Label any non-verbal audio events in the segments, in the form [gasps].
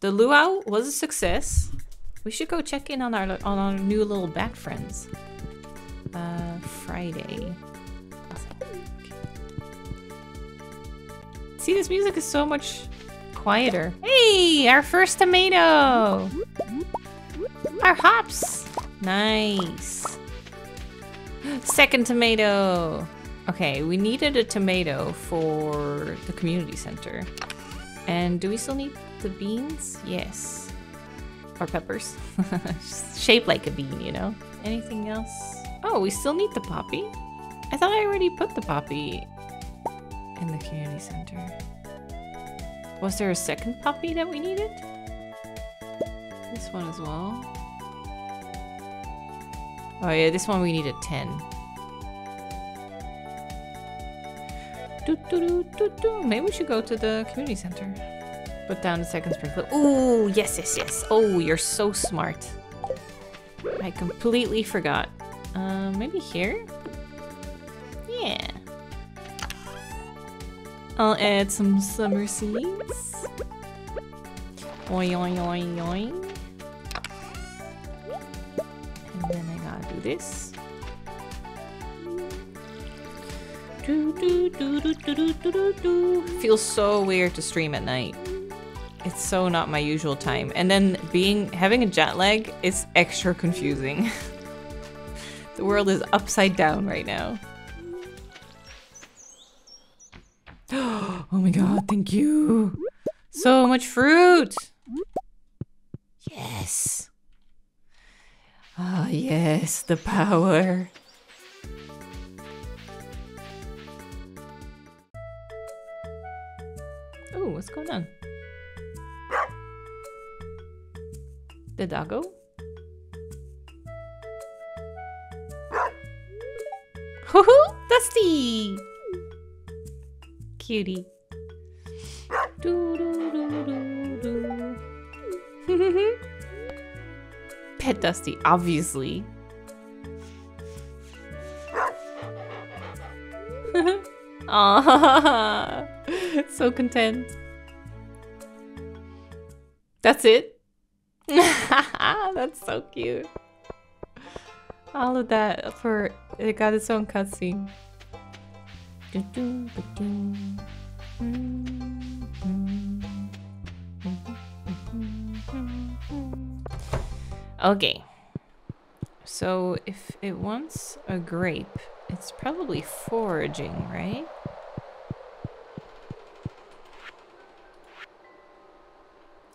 The luau was a success. We should go check in on our on our new little bat friends. Uh, Friday. See, this music is so much quieter. Hey, our first tomato! Our hops! Nice. Second tomato! Okay, we needed a tomato for the community center. And do we still need the beans? Yes. Or peppers. [laughs] Shaped like a bean, you know? Anything else? Oh, we still need the poppy? I thought I already put the poppy in the community center. Was there a second poppy that we needed? This one as well. Oh yeah, this one we needed 10. Doo -doo -doo Maybe we should go to the community center. Put down the second sprinkler. Ooh, yes, yes, yes. Oh, you're so smart. I completely forgot. Uh, maybe here? Yeah. I'll add some summer seeds. Oing, oing, oing, oing. And then I gotta do this. Do, do, do, do, do, do, do, do. Feels so weird to stream at night. It's so not my usual time. And then being having a jet lag is extra confusing. [laughs] the world is upside down right now. [gasps] oh my god, thank you. So much fruit. Yes. Ah, oh, yes, the power. Oh, what's going on? The doggo? Hoo-hoo! Dusty! Cutie. [laughs] Pet Dusty, obviously. [laughs] Ah, [laughs] so content. That's it. [laughs] That's so cute. All of that for it got its own cutscene. Okay. So if it wants a grape, it's probably foraging, right?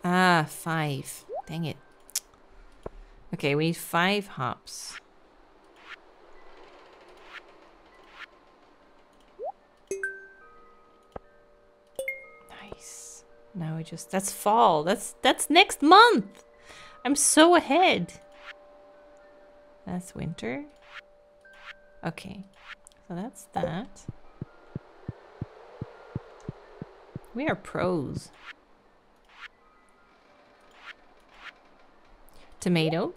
Ah, five. Dang it. Okay, we need five hops. Nice. Now we just that's fall. That's that's next month. I'm so ahead. That's winter. Okay. So that's that. We are pros. Tomato.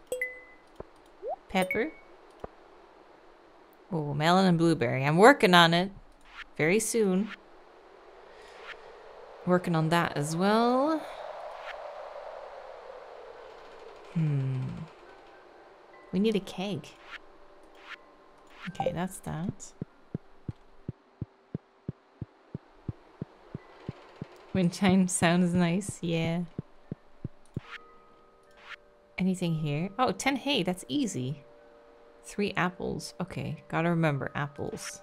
Pepper. Oh, melon and blueberry. I'm working on it. Very soon. Working on that as well. Hmm. We need a keg. Okay, that's that. Wind chime sounds nice, yeah. Anything here? Oh, 10 hay, that's easy. Three apples. Okay, gotta remember apples.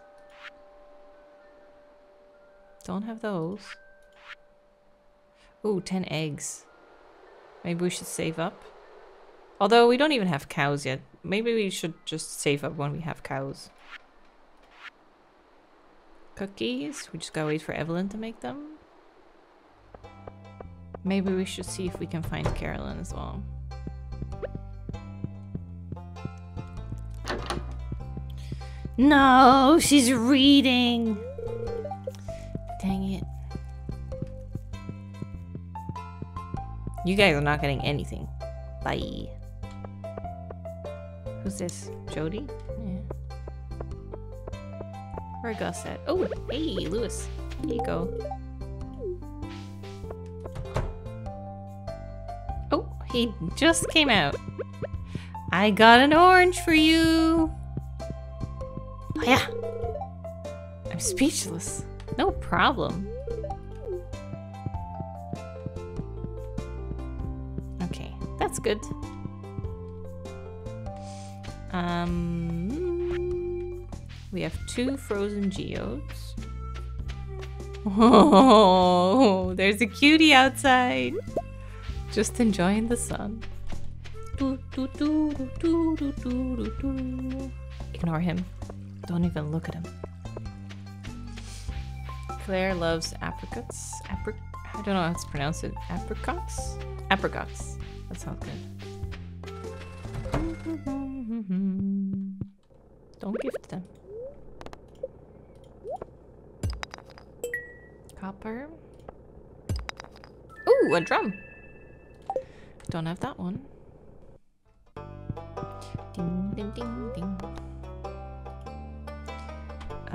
Don't have those. Ooh, 10 eggs. Maybe we should save up. Although we don't even have cows yet. Maybe we should just save up when we have cows. Cookies. We just gotta wait for Evelyn to make them. Maybe we should see if we can find Caroline as well. No, she's reading. Dang it. You guys are not getting anything. Bye. Who's this? Jodi? Yeah. Where Gus at? Oh, hey, Lewis. Here you go. Oh, he just came out. I got an orange for you. Oh, yeah. I'm speechless. No problem. Okay, that's good. Um, we have two frozen geodes. Oh, [laughs] there's a cutie outside. Just enjoying the sun. Ignore him. Don't even look at him. Claire loves apricots. Apric I don't know how to pronounce it. Apricots? Apricots. That sounds good. [laughs] Don't gift them. Copper. Ooh, a drum. Don't have that one. Ding, ding, ding, ding.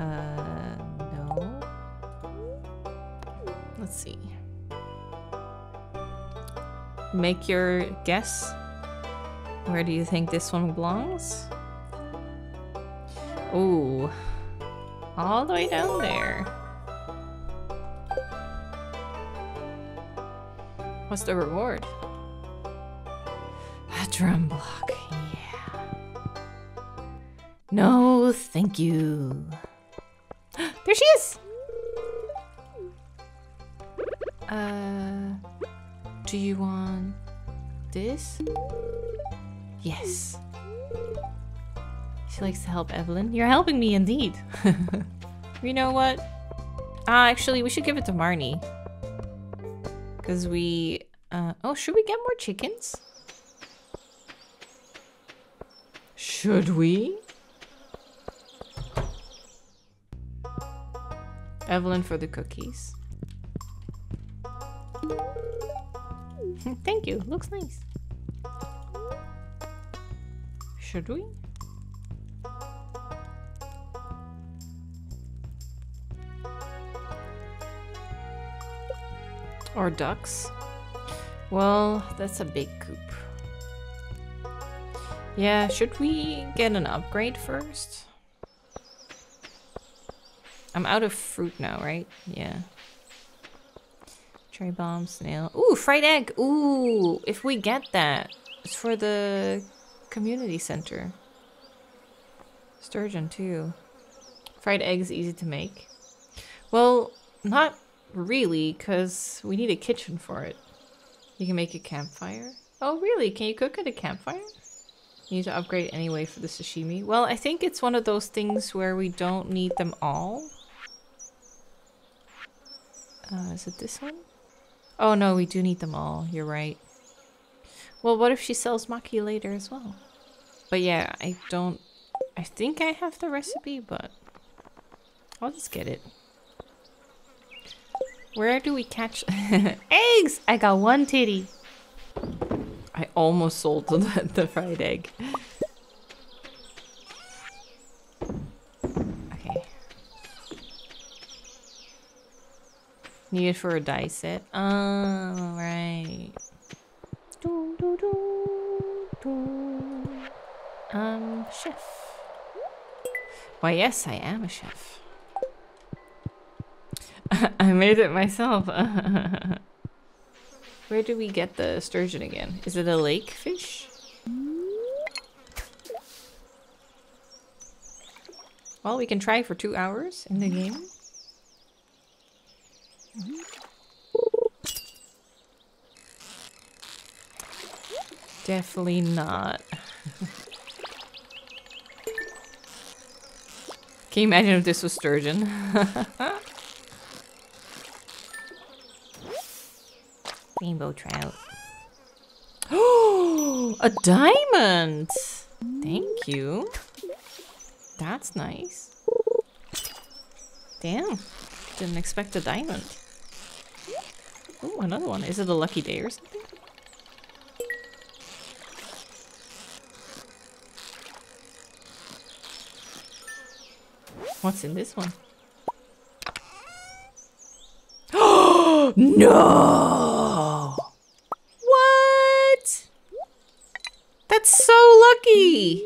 Uh, no. Let's see. Make your guess. Where do you think this one belongs? Ooh. All the way down there. What's the reward? A drum block, yeah. No, thank you. There she is! Uh, do you want this? Yes. She likes to help Evelyn. You're helping me indeed. [laughs] you know what? Ah, uh, actually, we should give it to Marnie. Because we... Uh, oh, should we get more chickens? Should we? Evelyn for the cookies. Thank you. Looks nice. Should we? Or ducks. Well, that's a big coop. Yeah, should we get an upgrade first? I'm out of fruit now, right? Yeah. Cherry bomb, snail. Ooh, fried egg! Ooh, if we get that, it's for the community center. Sturgeon, too. Fried eggs easy to make. Well, not really, because we need a kitchen for it. You can make a campfire. Oh, really? Can you cook at a campfire? You need to upgrade anyway for the sashimi. Well, I think it's one of those things where we don't need them all. Uh, is it this one? Oh no, we do need them all. You're right. Well, what if she sells maki later as well? But yeah, I don't... I think I have the recipe, but... I'll just get it. Where do we catch [laughs] eggs? I got one titty. I almost sold [laughs] the, the fried egg. Needed for a die set. Oh, right. Um, chef. Why, yes, I am a chef. [laughs] I made it myself. [laughs] Where do we get the sturgeon again? Is it a lake fish? Well, we can try for two hours in the game. Definitely not. Can you imagine if this was sturgeon? [laughs] Rainbow trout. Oh, [gasps] a diamond! Thank you. That's nice. Damn. Didn't expect a diamond. Oh, another one. Is it a lucky day or something? What's in this one? [gasps] no! What? That's so lucky.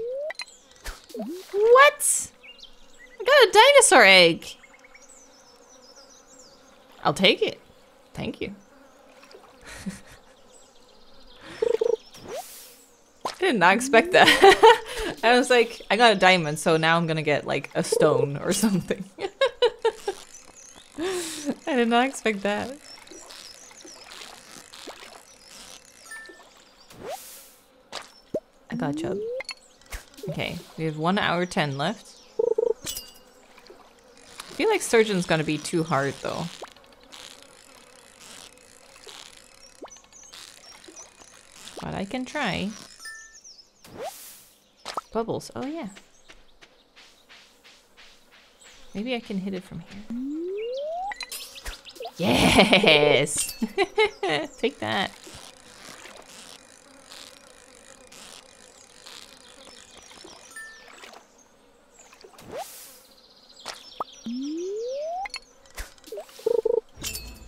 What? I got a dinosaur egg. I'll take it. Thank you. Did not expect that. [laughs] I was like, I got a diamond, so now I'm gonna get like a stone or something. [laughs] I did not expect that. I got chub. Okay, we have one hour ten left. I feel like sturgeon's gonna be too hard though. But I can try. Bubbles, oh yeah. Maybe I can hit it from here. Yes! [laughs] Take that.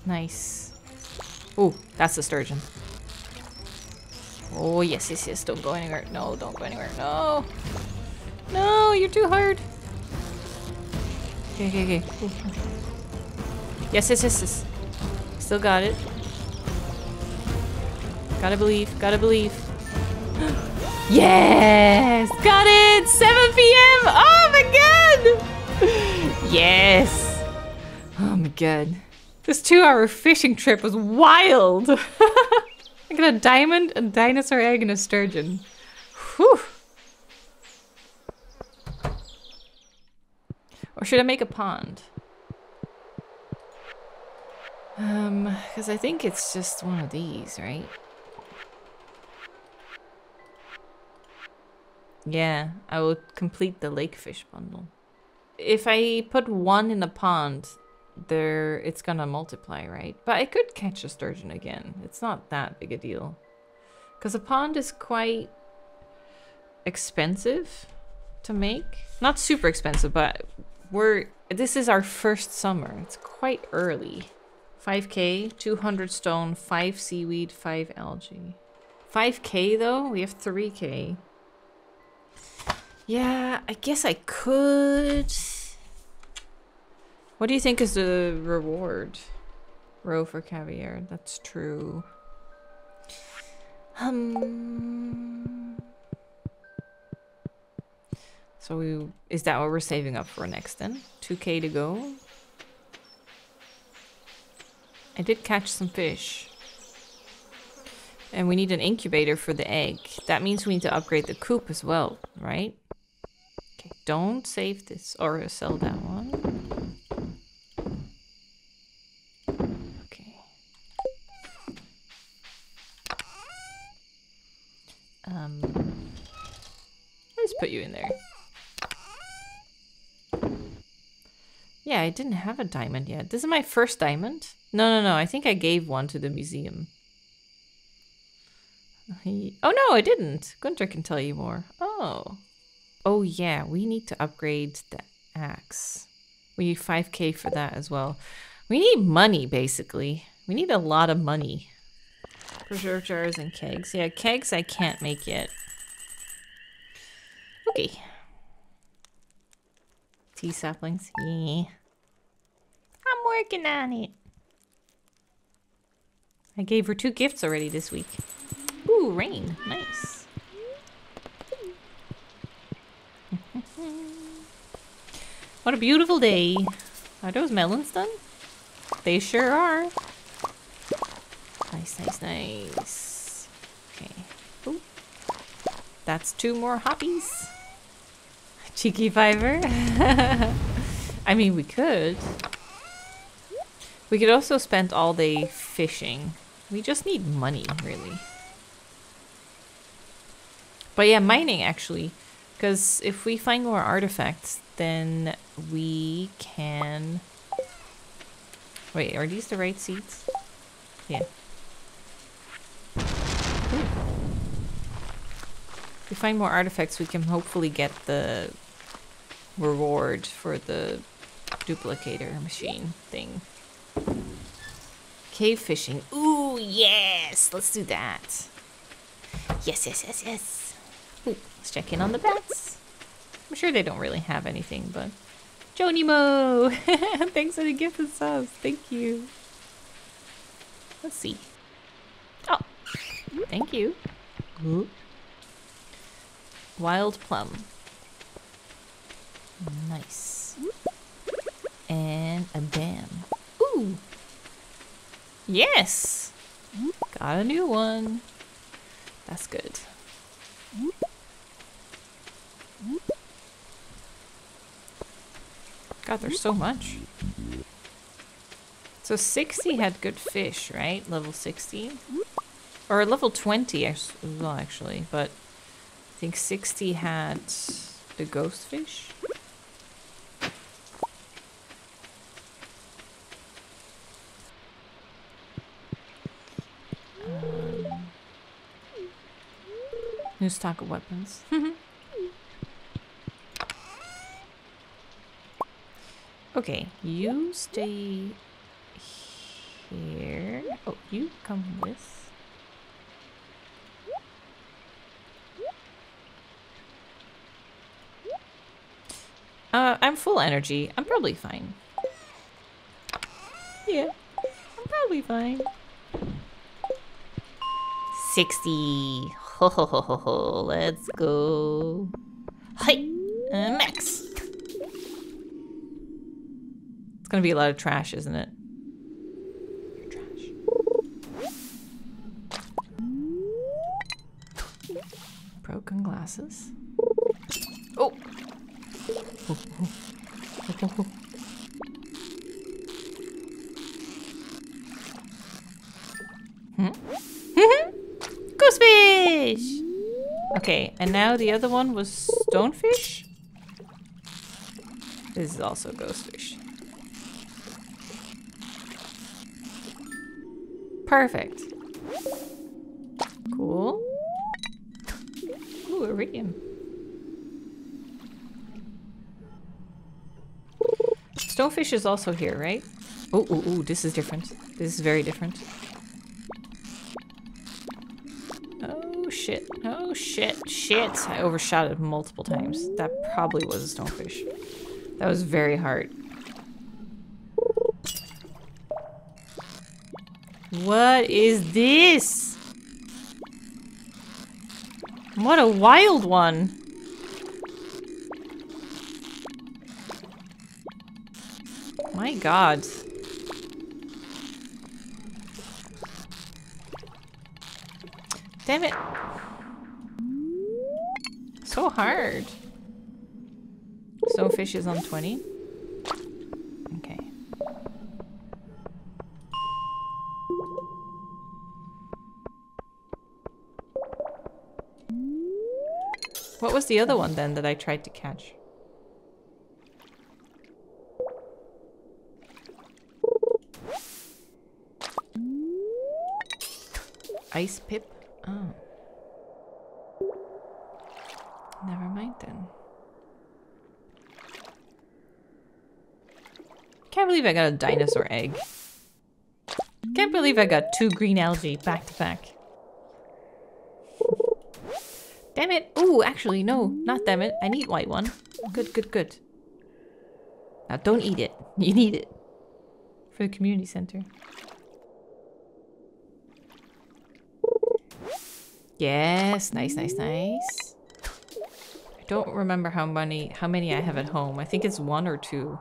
Nice. Oh, that's the sturgeon. Oh, yes, yes, yes. Don't go anywhere. No, don't go anywhere. No. No, you're too hard. Okay, okay, okay. Yes, yes, yes, yes. Still got it. Gotta believe. Gotta believe. [gasps] yes! Got it! 7 p.m. Oh my god! [gasps] Yes! Oh my god. This two hour fishing trip was wild. [laughs] I got a diamond, a dinosaur egg, and a sturgeon. Whew. Or should I make a pond? Um, because I think it's just one of these, right? Yeah, I will complete the lake fish bundle. If I put one in a pond, there it's gonna multiply, right? But I could catch a sturgeon again. It's not that big a deal. Because a pond is quite expensive to make. Not super expensive, but we're this is our first summer. It's quite early. 5k, 200 stone, 5 seaweed, 5 algae. 5k though? We have 3k. Yeah, I guess I could what do you think is the reward? Roe for caviar. That's true. Um. So we is that what we're saving up for next then? 2k to go. I did catch some fish. And we need an incubator for the egg. That means we need to upgrade the coop as well, right? Okay, don't save this or sell that one. Um, let's put you in there. Yeah, I didn't have a diamond yet. This is my first diamond. No, no, no. I think I gave one to the museum. He... Oh, no, I didn't. Gunther can tell you more. Oh. Oh, yeah. We need to upgrade the axe. We need 5k for that as well. We need money, basically. We need a lot of money. Preserve jars and kegs. Yeah, kegs I can't make yet. Okay. Tea saplings. Yeah. Working on it. I gave her two gifts already this week. Ooh, rain. Nice. [laughs] what a beautiful day. Are those melons done? They sure are. Nice, nice, nice. Okay. Ooh. That's two more hoppies. [laughs] Cheeky fiver. [laughs] I mean, we could. We could also spend all day fishing. We just need money, really. But yeah, mining, actually. Because if we find more artifacts, then we can... Wait, are these the right seeds? Yeah. If we find more artifacts, we can hopefully get the reward for the duplicator machine thing. Cave fishing. Ooh, yes! Let's do that. Yes, yes, yes, yes. Ooh, let's check in on the pets. I'm sure they don't really have anything, but... Junimo! [laughs] Thanks for the gift of subs. Thank you. Let's see. Oh, thank you. Wild plum. Nice. And a dam. Yes! Got a new one. That's good. God, there's so much. So 60 had good fish, right? Level 60? Or level 20 as well, actually. But I think 60 had the ghost fish. New stock of weapons. [laughs] okay, you stay here. Oh, you come with. Uh, I'm full energy. I'm probably fine. Yeah, I'm probably fine. 60. Ho ho ho ho ho. Let's go. Hi, uh, max. It's gonna be a lot of trash, isn't it? Trash. Broken glasses. Oh. Hmm? Goosefish! The other one was stonefish? This is also ghostfish. Perfect. Cool. Ooh, iridium. Stonefish is also here, right? Oh, oh, oh, this is different. This is very different. Shit. I overshot it multiple times. That probably was a stonefish. That was very hard. What is this? What a wild one. My god. Damn it. So hard. Is on 20. Okay. What was the other one then that I tried to catch? Ice pip? Oh. Never mind then. Can't believe I got a dinosaur egg. Can't believe I got two green algae back to back. Damn it. Ooh, actually, no. Not damn it. I need white one. Good, good, good. Now don't eat it. [laughs] You need it. For the community center. Yes, nice, nice, nice. I don't remember how many how many I have at home. I think it's one or two.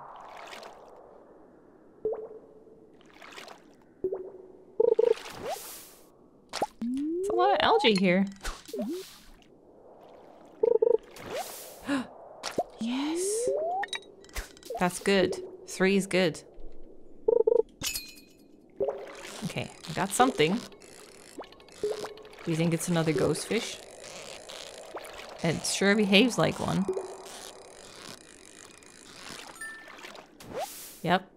It's a lot of algae here. [gasps] yes. That's good. Three is good. Okay, I got something. Do you think it's another ghost fish? It sure behaves like one. Yep.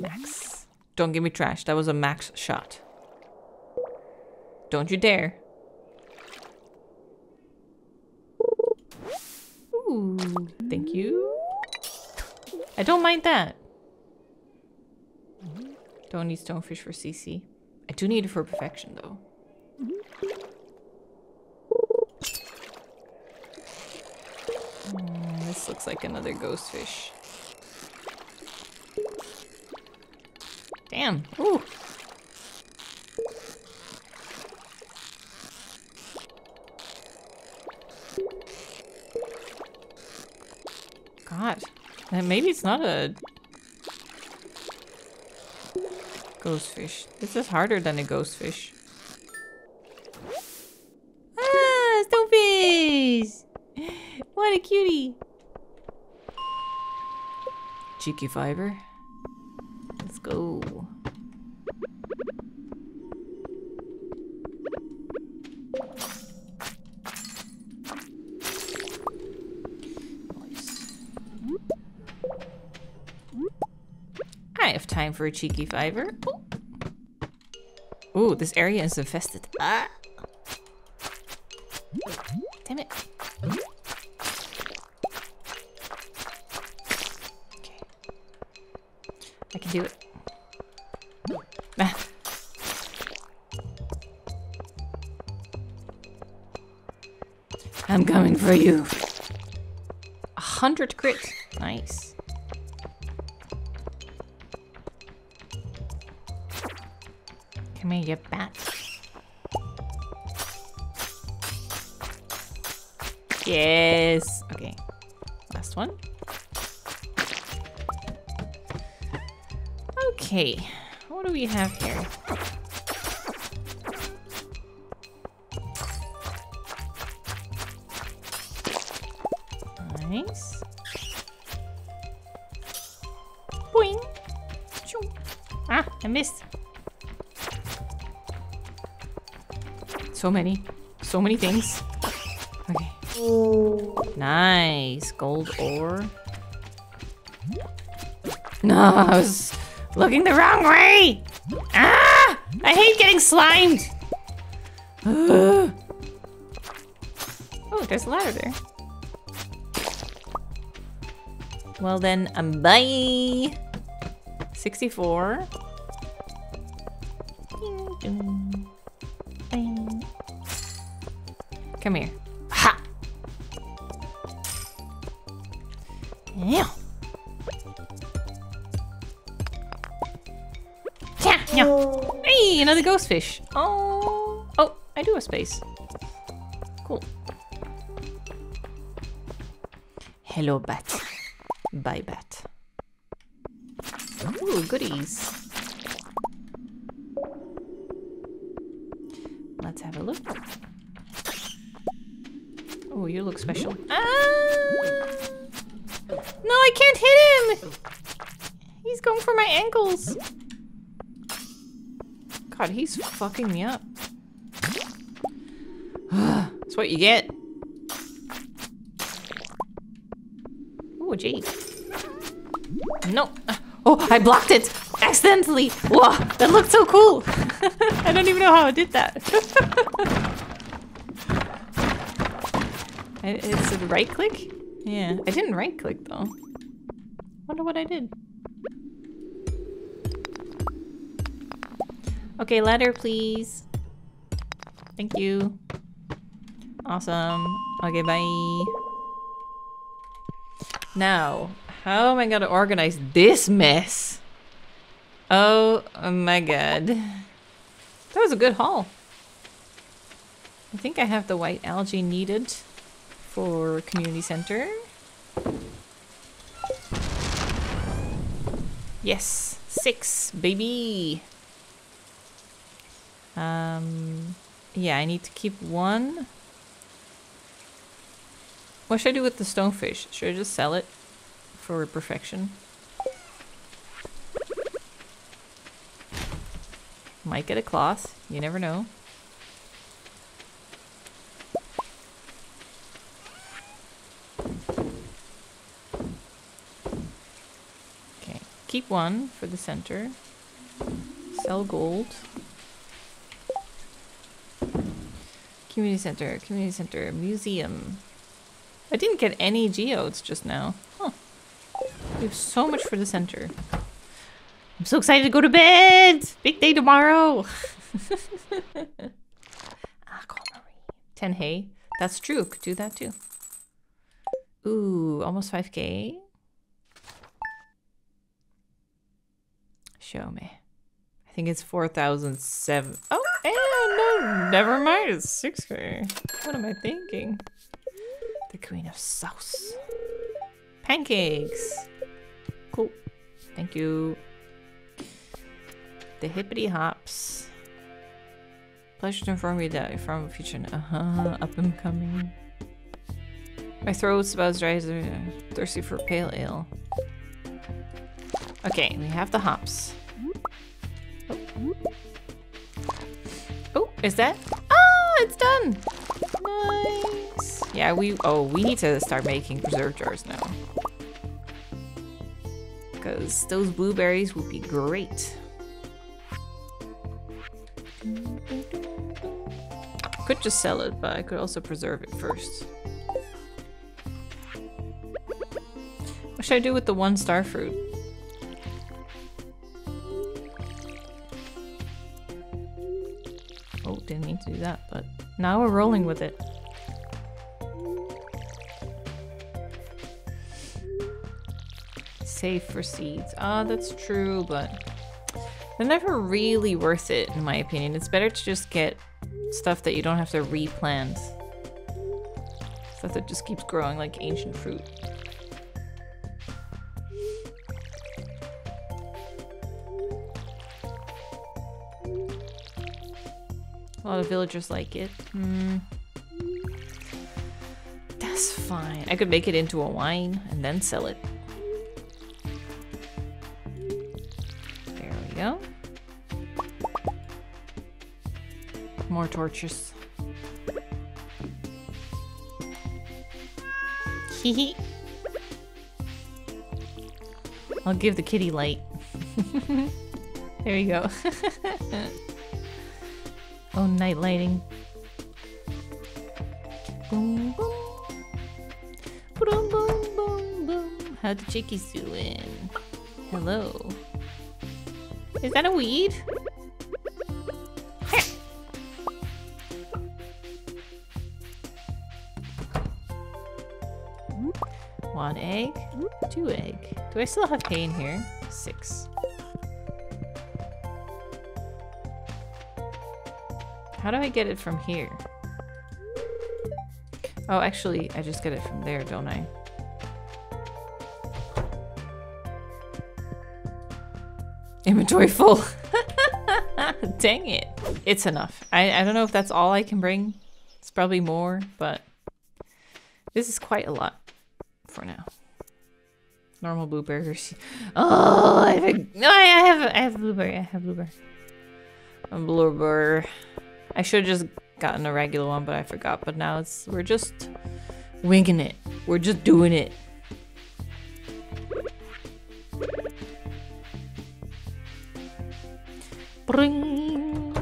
Max. Don't give me trash. That was a max shot. Don't you dare. Ooh, thank you. I don't mind that. Don't need stonefish for CC. I do need it for perfection, though. Mm, this looks like another ghost fish. Damn. Ooh. Maybe it's not a ghost fish. This is harder than a ghost fish. Ah, stonefish! [laughs] What a cutie! Cheeky fiber. Time for a cheeky fiber. Ooh, this area is infested. Ah! Damn it. Okay. I can do it. [laughs] I'm coming for you. A hundred crit. Nice. Come here, you bat. Yes. Okay. Last one. Okay. What do we have here? Nice. Boing. Shoo. Ah, I missed. So many. So many things. Okay. Nice. Gold ore. No, I was looking the wrong way. Ah! I hate getting slimed. Oh, there's a ladder there. Well then, um, bye. 64. Fish. Oh. Oh, I do have space. Cool. Hello, bat. Bye, bat. Ooh, goodies. Let's have a look. Oh, you look special. God, he's fucking me up. [sighs] That's what you get. Oh, gee. No. Oh, I blocked it accidentally. Whoa, that looked so cool. [laughs] I don't even know how I did that. [laughs] I- it's a right click? Yeah, I didn't right click though. Wonder what I did. Okay, ladder, please. Thank you. Awesome. Okay, bye. Now, how am I gonna organize this mess? Oh my god. That was a good haul. I think I have the white algae needed for community center. Yes, six, baby. Um, yeah, I need to keep one. What should I do with the stonefish? Should I just sell it for perfection? Might get a cloth. You never know. Okay, keep one for the center. Sell gold. Community center, community center, museum. I didn't get any geodes just now. Huh. We have so much for the center. I'm so excited to go to bed! Big day tomorrow! [laughs] Ah, Aquamarine. 10 hay. That's true. Could do that too. Ooh, almost 5k. Show me. I think it's 4,007. Oh, and no, never mind. It's 6k. What am I thinking? The queen of sauce. Pancakes. Cool. Thank you. The hippity hops. Pleasure to inform you that from future uh huh up and coming. My throat's about as uh, thirsty for pale ale. Okay, we have the hops. Oh is that? Ah, it's done. Nice. Yeah, we. Oh, we need to start making preserve jars now. Because those blueberries would be great. Could just sell it, but I could also preserve it first. What should I do with the one star fruit? That, but now we're rolling with it. Save for seeds. Ah, that's true, but they're never really worth it, in my opinion. It's better to just get stuff that you don't have to replant. Stuff that just keeps growing like ancient fruit. Lot of villagers like it. Hmm. That's fine. I could make it into a wine and then sell it. There we go. More torches. Hee I'll give the kitty light. [laughs] there you go. [laughs] night lighting. Boom, boom. Boom, boom, boom, boom. How the chickies doing? Hello. Is that a weed? One egg, two egg. Do I still have hay in here? Six. How do I get it from here? Oh, actually, I just get it from there, don't I? Inventory full. [laughs] Dang it. It's enough. I, I don't know if that's all I can bring. It's probably more, but this is quite a lot for now. Normal blueberries. Oh, I have a, I have I have blueberry. I have blueberry. A blueberry. I should have just gotten a regular one, but I forgot. But now it's we're just winging it. We're just doing it. Bring,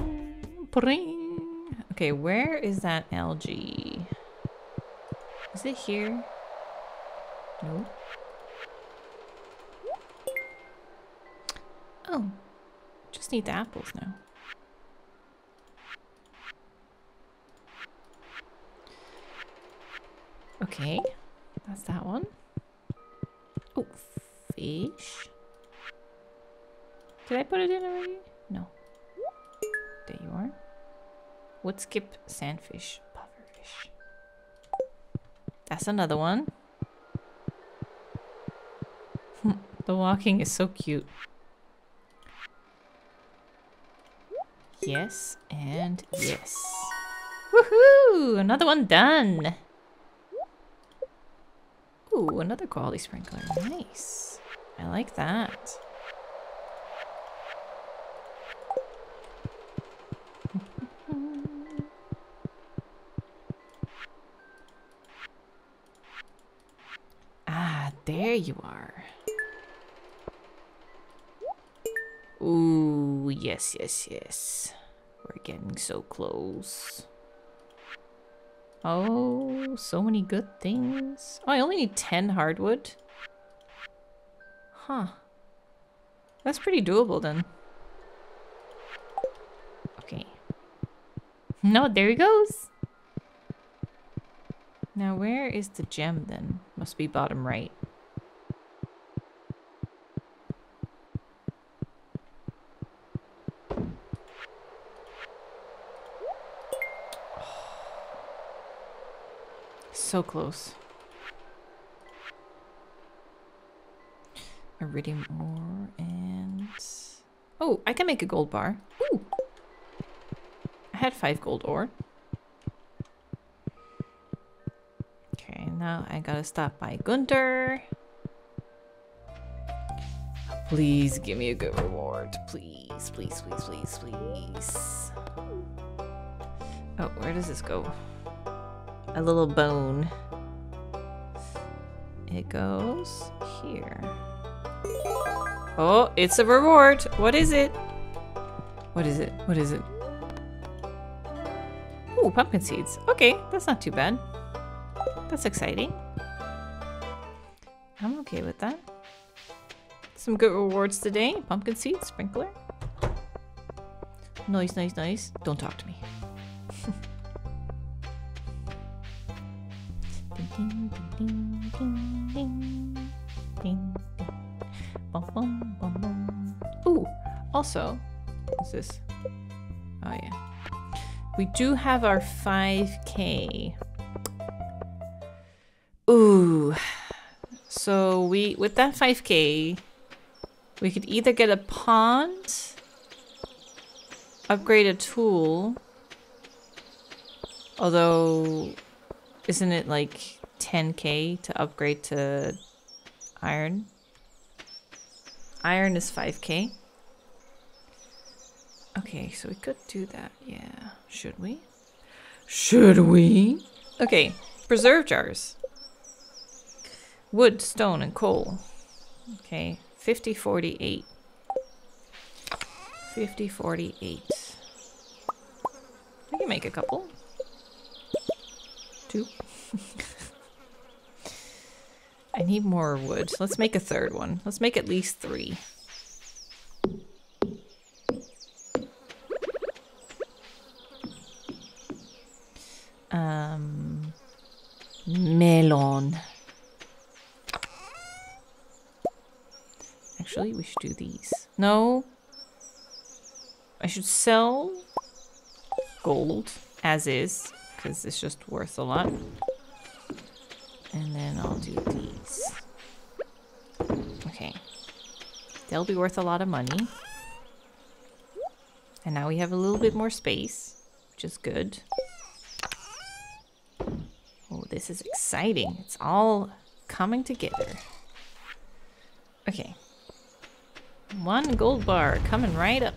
bring. Okay, where is that algae? Is it here? No. Oh, just need the apples now. Okay, that's that one. Oh, fish. Did I put it in already? No. There you are. Wood skip sandfish, pufferfish. That's another one. [laughs] the walking is so cute. Yes, and yes. Woohoo! Another one done! Ooh, another quality sprinkler. Nice. I like that. [laughs] ah, there you are. Ooh, yes, yes, yes. We're getting so close. Oh, so many good things. Oh, I only need 10 hardwood. Huh. That's pretty doable then. Okay. No, there he goes. Now where is the gem then? Must be bottom right. So close. Iridium ore and... Oh, I can make a gold bar. Ooh! I had five gold ore. Okay, now I gotta stop by Gunther. Please give me a good reward. Please, please, please, please, please. Oh, where does this go? A little bone. It goes here. Oh, it's a reward. What is it? What is it? What is it? Ooh, pumpkin seeds. Okay, that's not too bad. That's exciting. I'm okay with that. Some good rewards today. Pumpkin seeds, sprinkler. Nice, nice, nice. Don't talk to me. Ding, ding, ding, ding, ding, ding. Bum, bum, bum, bum. Ooh, also, what's this? Oh yeah. We do have our 5k. Ooh. So we with that 5k, we could either get a pond, upgrade a tool. Although isn't it like 10k to upgrade to iron? Iron is 5k. Okay, so we could do that. Yeah. Should we? Should we? Okay. Preserve jars. Wood, stone, and coal. Okay. 50, 48. 50, 48. We can make a couple. Two. [laughs] I need more wood. Let's make a third one. Let's make at least three. Um, melon. Actually, we should do these. No. I should sell gold as is, because it's just worth a lot. And then I'll do these. Okay. They'll be worth a lot of money. And now we have a little bit more space, which is good. Oh, this is exciting. It's all coming together. Okay. One gold bar coming right up.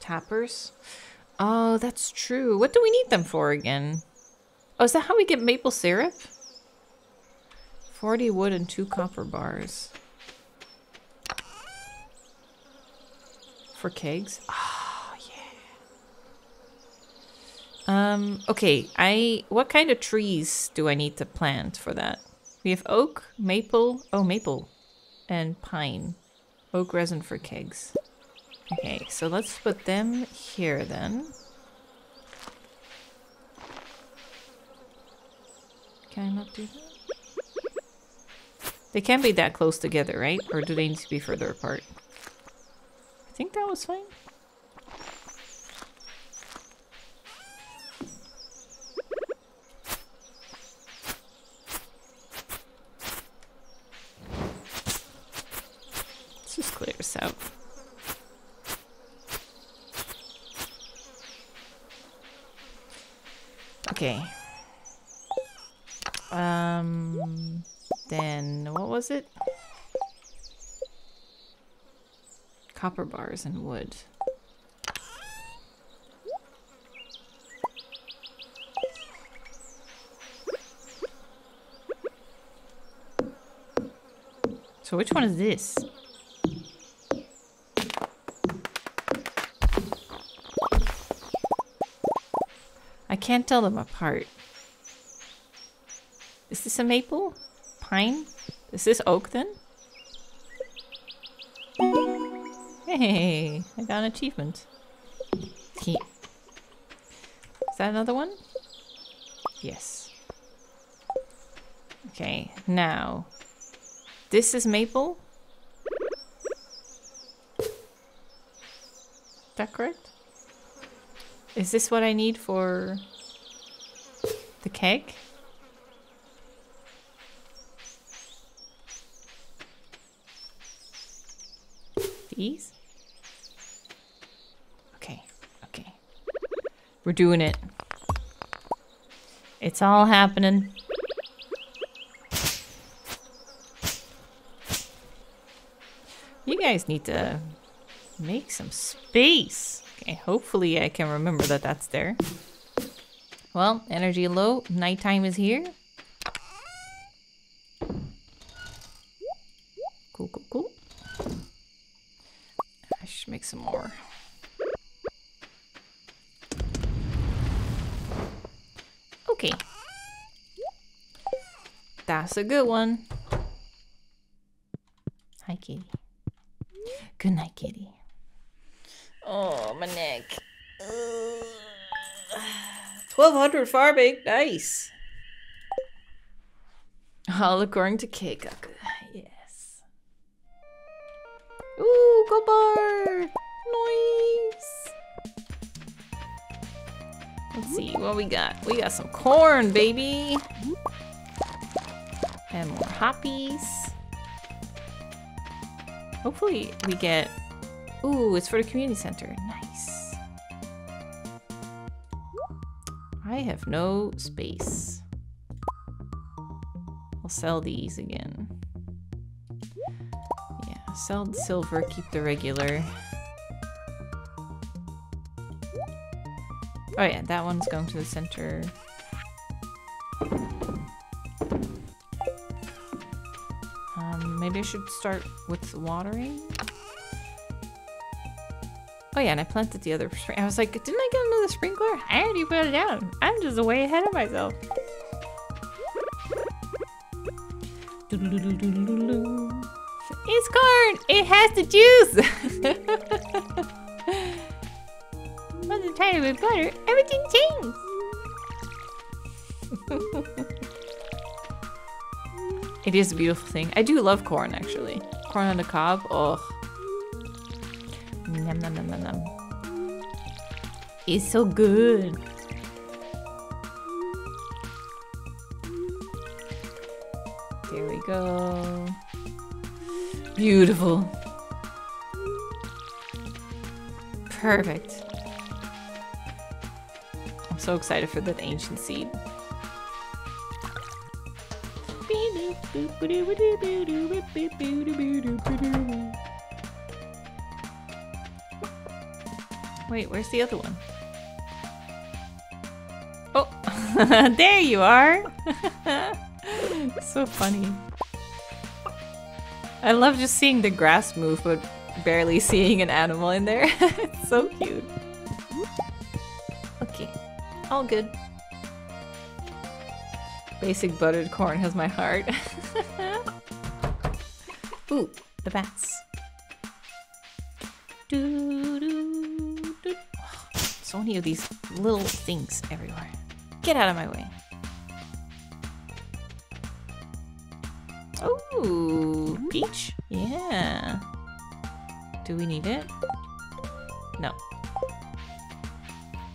Tappers. Oh, that's true. What do we need them for again? Oh, is that how we get maple syrup? 40 wood and 2 copper bars. For kegs? Oh, yeah. Um, okay, I... What kind of trees do I need to plant for that? We have oak, maple... Oh, maple. And pine. Oak resin for kegs. Okay, so let's put them here then. Can I not do that? They can't be that close together, right? Or do they need to be further apart? I think that was fine. Let's just clear this out. Okay. Um, then what was it? Copper bars and wood. So which one is this? I can't tell them apart. Is this a maple? Pine? Is this oak then? Hey, I got an achievement. Is that another one? Yes. Okay, now. This is maple? Is that correct? Is this what I need for the keg? These? Okay, okay. We're doing it. It's all happening. You guys need to make some space. Okay, hopefully I can remember that that's there. Well, energy low. Nighttime is here. Cool, cool, cool. I should make some more. Okay. That's a good one. Hi, kitty. Good night, kitty. Oh, my neck. 1200 farming. Nice. All according to Keikaku. Yes. Ooh, go bar. Nice. Let's see what we got. We got some corn, baby. And more hoppies. Hopefully we get... Ooh, it's for the community center. Nice. I have no space. I'll sell these again. Yeah, sell the silver, keep the regular. Oh yeah, that one's going to the center. Maybe I should start with watering. Oh yeah, and I planted the other spring. I was like, didn't I get another sprinkler? I already put it down. I'm just way ahead of myself. It's corn! It has the juice! [laughs] Once a tiny bit butter, everything changed! [laughs] it is a beautiful thing. I do love corn, actually. Corn on the cob, oh. Nom nom nom nom nom. It's so good. There we go. Beautiful. Perfect. I'm so excited for that ancient seed. Wait, where's the other one? Oh, [laughs] there you are. [laughs] so funny. I love just seeing the grass move, but barely seeing an animal in there. [laughs] it's so cute. Okay, all good. Basic buttered corn has my heart. Ooh, the bats. Doo, doo, doo. So many of these little things everywhere. Get out of my way. Ooh, peach? Yeah. Do we need it? No.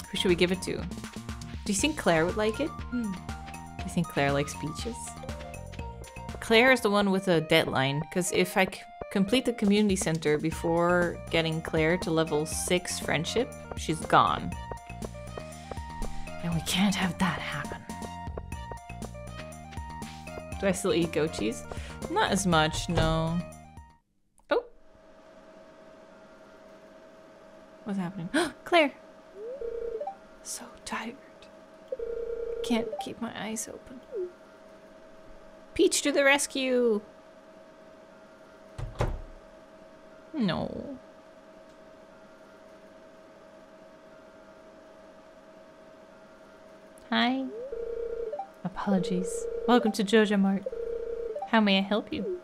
Who should we give it to? Do you think Claire would like it? Hmm. Do you think Claire likes peaches? Claire is the one with a deadline, because if I complete the community center before getting Claire to level 6 friendship, she's gone. And we can't have that happen. Do I still eat goat cheese? Not as much, no. Oh! What's happening? [gasps] Claire! So tired. Can't keep my eyes open. To the rescue! No. Hi. Apologies. Welcome to Joja Mart. How may I help you?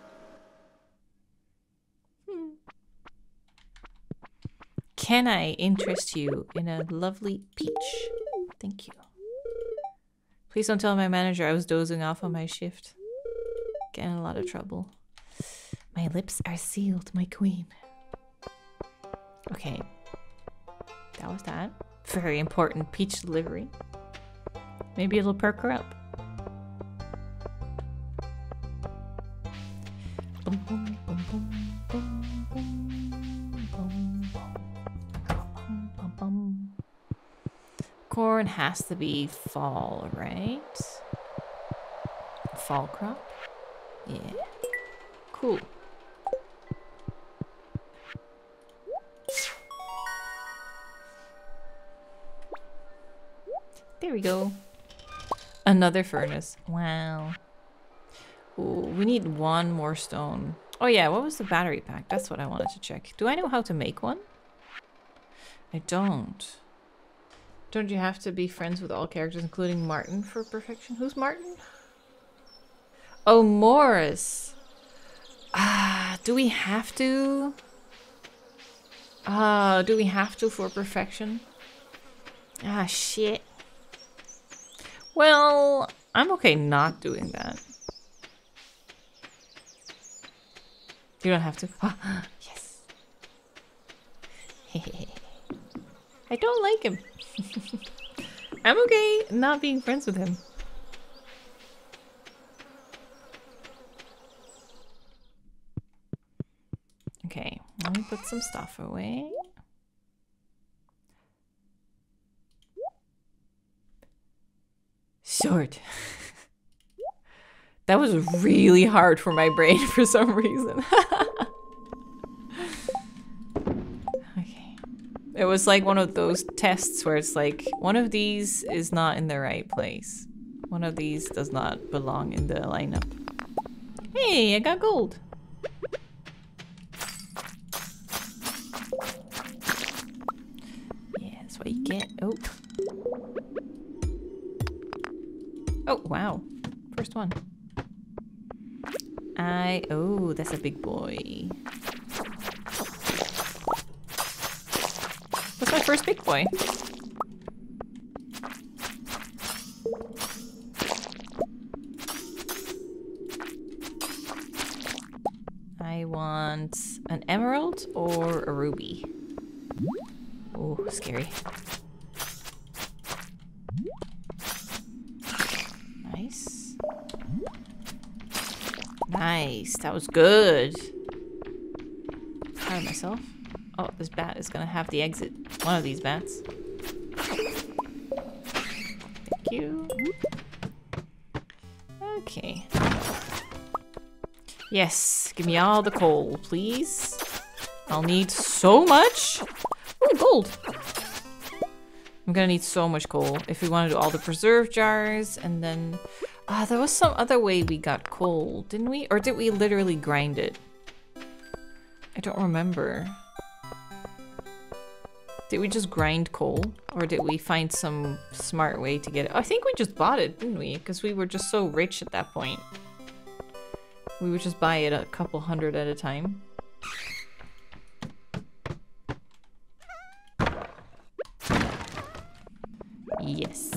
Can I interest you in a lovely peach? Thank you. Please don't tell my manager I was dozing off on my shift get in a lot of trouble. My lips are sealed, my queen. Okay. That was that. Very important peach delivery. Maybe it'll perk her up. Corn has to be fall, right? Fall crop. Yeah. Cool. There we go. Another furnace. Wow. Ooh, we need one more stone. Oh yeah, what was the battery pack? That's what I wanted to check. Do I know how to make one? I don't. Don't you have to be friends with all characters, including Martin, for perfection? Who's Martin? Oh, Morris. Ah, do we have to? Ah, do we have to for perfection? Ah, shit. Well, I'm okay not doing that. You don't have to. Oh, [gasps] yes. [laughs] I don't like him. [laughs] I'm okay not being friends with him. Okay, let me put some stuff away. Short. [laughs] that was really hard for my brain for some reason. [laughs] okay. It was like one of those tests where it's like, one of these is not in the right place. One of these does not belong in the lineup. Hey, I got gold. Yeah, that's what you get. Oh. Oh, wow. First one. I... Oh, that's a big boy. What's my first big boy? I want an emerald or a ruby. Oh, scary. That was good. Of myself. Oh, this bat is gonna have the exit. One of these bats. Thank you. Okay. Yes, give me all the coal, please. I'll need so much. Oh, gold. I'm gonna need so much coal if we want to do all the preserve jars and then Ah, uh, there was some other way we got coal, didn't we? Or did we literally grind it? I don't remember. Did we just grind coal? Or did we find some smart way to get it? I think we just bought it, didn't we? Because we were just so rich at that point. We would just buy it a couple hundred at a time. Yes.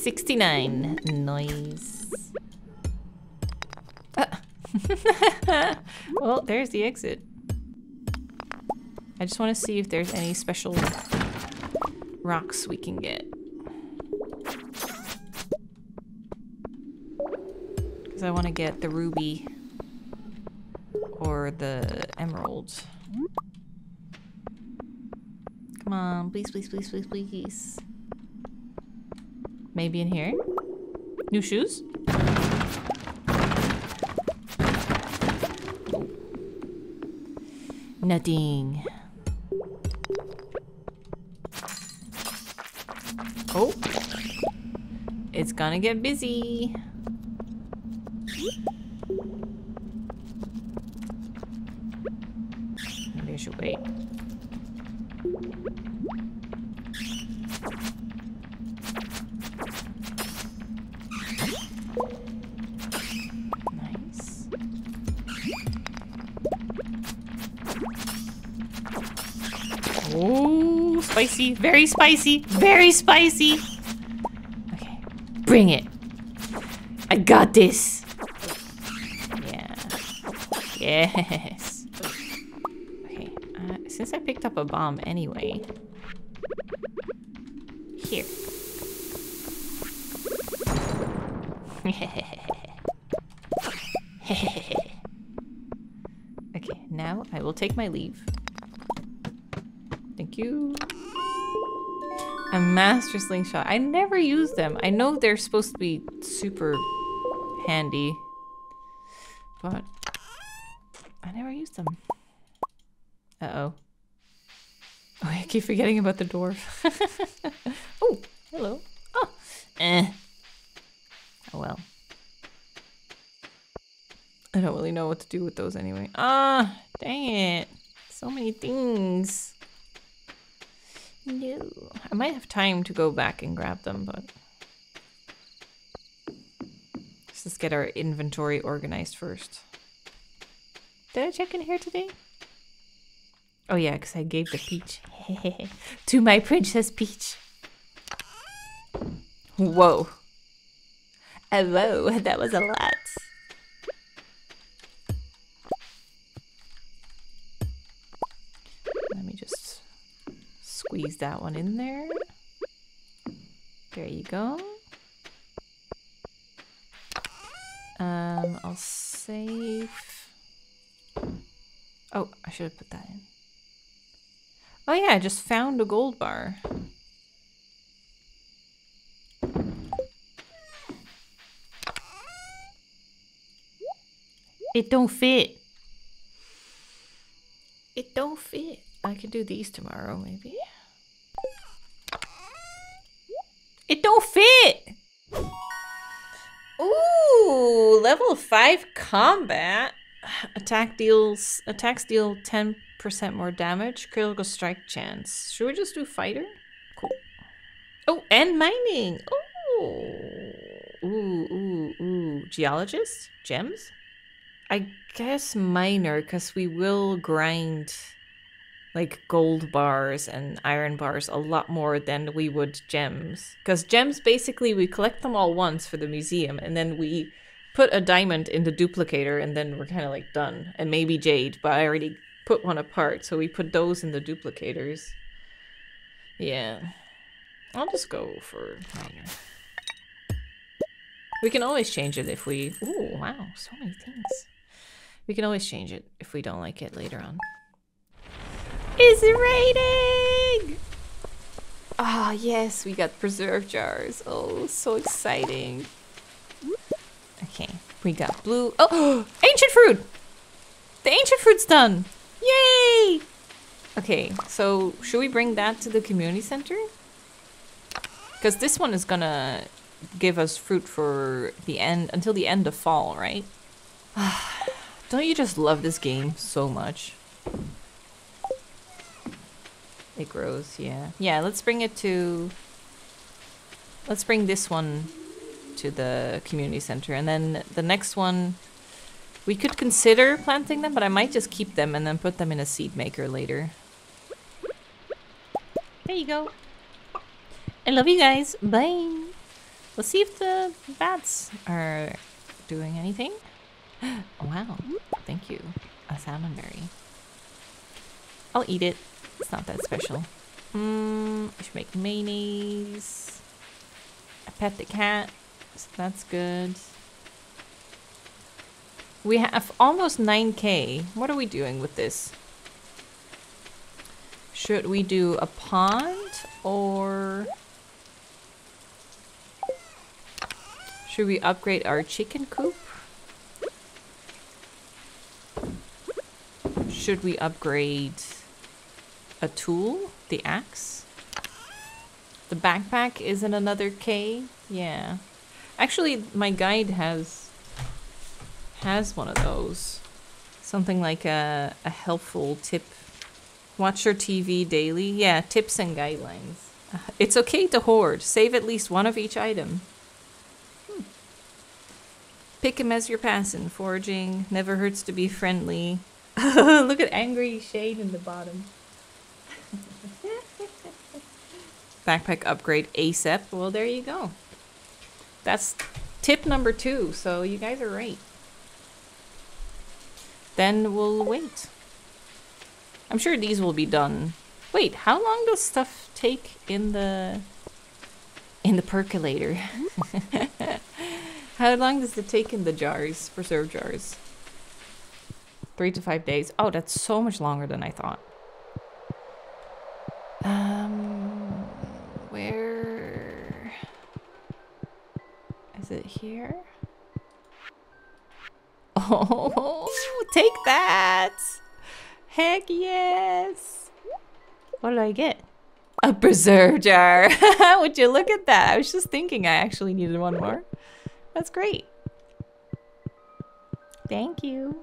69. Noise. Uh. [laughs] well, there's the exit. I just want to see if there's any special rocks we can get. Because I want to get the ruby or the emerald. Come on, please, please, please, please, please. Maybe in here? New shoes? Nothing. Oh. It's gonna get busy. Spicy, very spicy, very spicy. Okay, bring it. I got this. Yeah. Yes. Okay, uh, since I picked up a bomb anyway. Here. [laughs] okay, now I will take my leave. Thank you. A master slingshot. I never use them. I know they're supposed to be super handy, but I never use them. Uh-oh. Oh, [laughs] I keep forgetting about the dwarf. [laughs] oh, hello. Oh, eh. Oh well. I don't really know what to do with those anyway. Ah, dang it. So many things. Might have time to go back and grab them, but... Let's just get our inventory organized first. Did I check in here today? Oh yeah, because I gave the peach. [laughs] to my Princess Peach. Whoa. Hello, [laughs] that was a lot. That one in there. There you go. Um, I'll save. Oh, I should have put that in. Oh yeah, I just found a gold bar. It don't fit. It don't fit. I could do these tomorrow, maybe. It don't fit! Ooh, level 5 combat. Attack deals attacks deal 10% more damage. Critical strike chance. Should we just do fighter? Cool. Oh, and mining. Oh. Ooh, ooh, ooh. Geologist? Gems? I guess miner, because we will grind like gold bars and iron bars a lot more than we would gems. Because gems, basically, we collect them all once for the museum, and then we put a diamond in the duplicator, and then we're kind of like done. And maybe jade, but I already put one apart, so we put those in the duplicators. Yeah. I'll just go for miner. We can always change it if we... Ooh, wow, so many things. We can always change it if we don't like it later on. Is raining? Ah, oh, yes, we got preserve jars. Oh, so exciting. Okay, we got blue. Oh, [gasps] ancient fruit! The ancient fruit's done! Yay! Okay, so should we bring that to the community center? Because this one is gonna give us fruit for the end, until the end of fall, right? [sighs] Don't you just love this game so much? It grows, yeah. Yeah, let's bring it to... Let's bring this one to the community center. And then the next one... We could consider planting them, but I might just keep them and then put them in a seed maker later. There you go. I love you guys. Bye. Let's see if the bats are doing anything. [gasps] wow. Thank you. A salmon berry. I'll eat it. It's not that special. Hmm, I should make mayonnaise. I pet the cat, so that's good. We have almost 9k. What are we doing with this? Should we do a pond or... Should we upgrade our chicken coop? Should we upgrade a tool, the axe. The backpack isn't another K. Yeah. Actually, my guide has has one of those. Something like a, a helpful tip. Watch your TV daily. Yeah, tips and guidelines. It's okay to hoard. Save at least one of each item. Hmm. Pick him as you're passing. Foraging. Never hurts to be friendly. [laughs] Look at angry shade in the bottom. [laughs] Backpack upgrade ASAP. Well, there you go. That's tip number two, so you guys are right. Then we'll wait. I'm sure these will be done. Wait, how long does stuff take in the in the percolator? [laughs] how long does it take in the jars, preserve jars? Three to five days. Oh, that's so much longer than I thought. Um, where is it here? [laughs] Oh, take that! Heck yes! What did I get? A preserve jar. [laughs] Would you look at that? I was just thinking I actually needed one more. That's great. Thank you.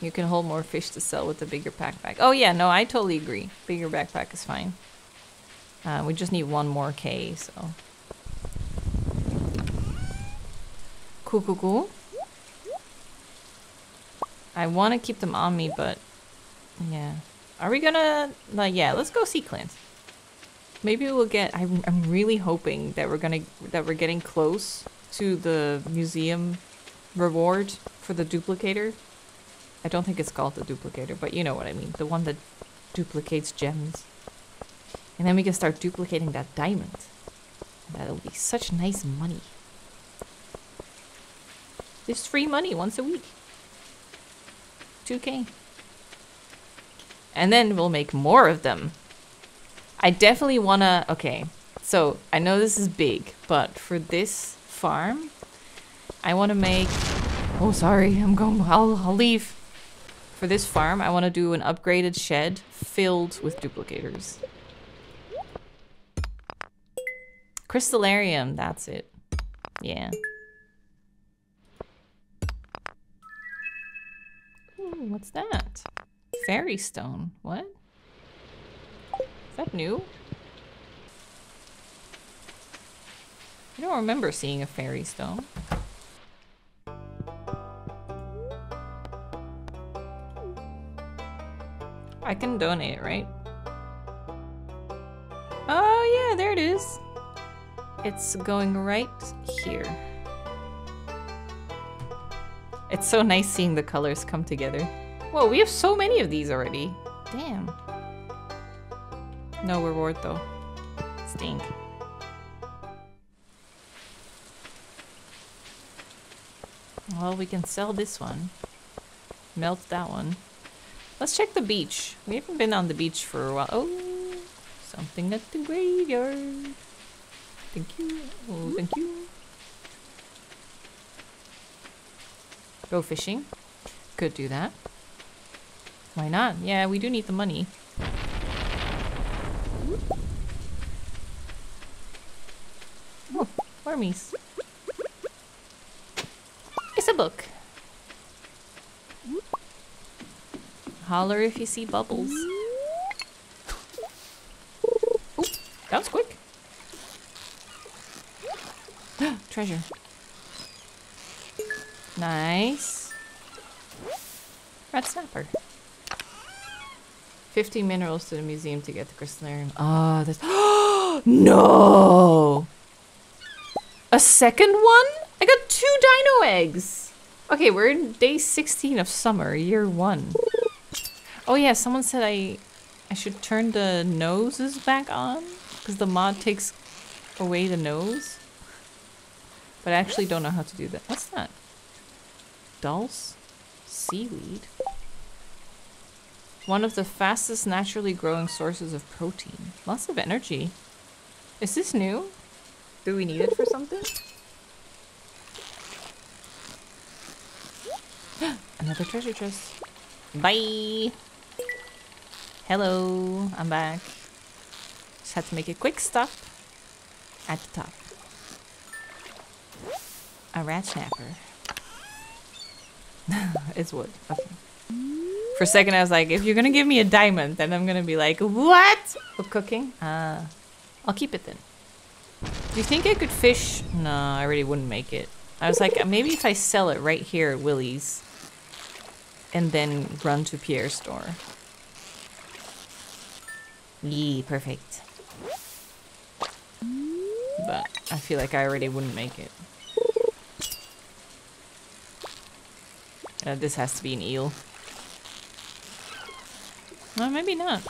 You can hold more fish to sell with a bigger backpack. Oh yeah, no, I totally agree. Bigger backpack is fine. Uh, we just need one more K, so. Cool, cool, cool. I want to keep them on me, but yeah. Are we gonna, like, yeah, let's go see Clint. Maybe we'll get, I'm, I'm really hoping that we're gonna, that we're getting close to the museum reward for the duplicator. I don't think it's called the duplicator, but you know what I mean. The one that duplicates gems. And then we can start duplicating that diamond. That'll be such nice money. Just free money once a week. 2k. And then we'll make more of them. I definitely wanna... Okay, so I know this is big, but for this farm, I want to make... Oh, sorry, I'm going... I'll, I'll leave. For this farm, I want to do an upgraded shed filled with duplicators. Crystallarium, that's it. Yeah. Ooh, what's that? Fairy stone. What? Is that new? I don't remember seeing a fairy stone. I can donate, right? Oh yeah, there it is. It's going right here. It's so nice seeing the colors come together. Whoa, we have so many of these already. Damn. No reward though. Stink. Well, we can sell this one. Melt that one. Let's check the beach. We haven't been on the beach for a while. Oh, something at the graveyard. Thank you. Oh, thank you. Go fishing. Could do that. Why not? Yeah, we do need the money. Oh, wormies. It's a book. Holler if you see bubbles. Ooh, that was quick. [gasps] Treasure. Nice. Red snapper. 50 minerals to the museum to get the crystallarium. Ah, oh, this. [gasps] no! A second one? I got two dino eggs! Okay, we're in day 16 of summer, year one. Oh yeah, someone said I I should turn the noses back on because the mod takes away the nose. But I actually don't know how to do that. What's that? Dulse? Seaweed? One of the fastest naturally growing sources of protein. Lots of energy. Is this new? Do we need it for something? [gasps] Another treasure chest. Bye! Hello, I'm back. Just had to make a quick stop at the top. A rat snapper. [laughs] it's wood. Okay. For a second, I was like, if you're gonna give me a diamond, then I'm gonna be like, what? For cooking? Ah. Uh, I'll keep it then. Do you think I could fish? No, I really wouldn't make it. I was like, maybe if I sell it right here at Willy's and then run to Pierre's store. Yee, perfect. but I feel like I already wouldn't make it. Uh, this has to be an eel. No, maybe not.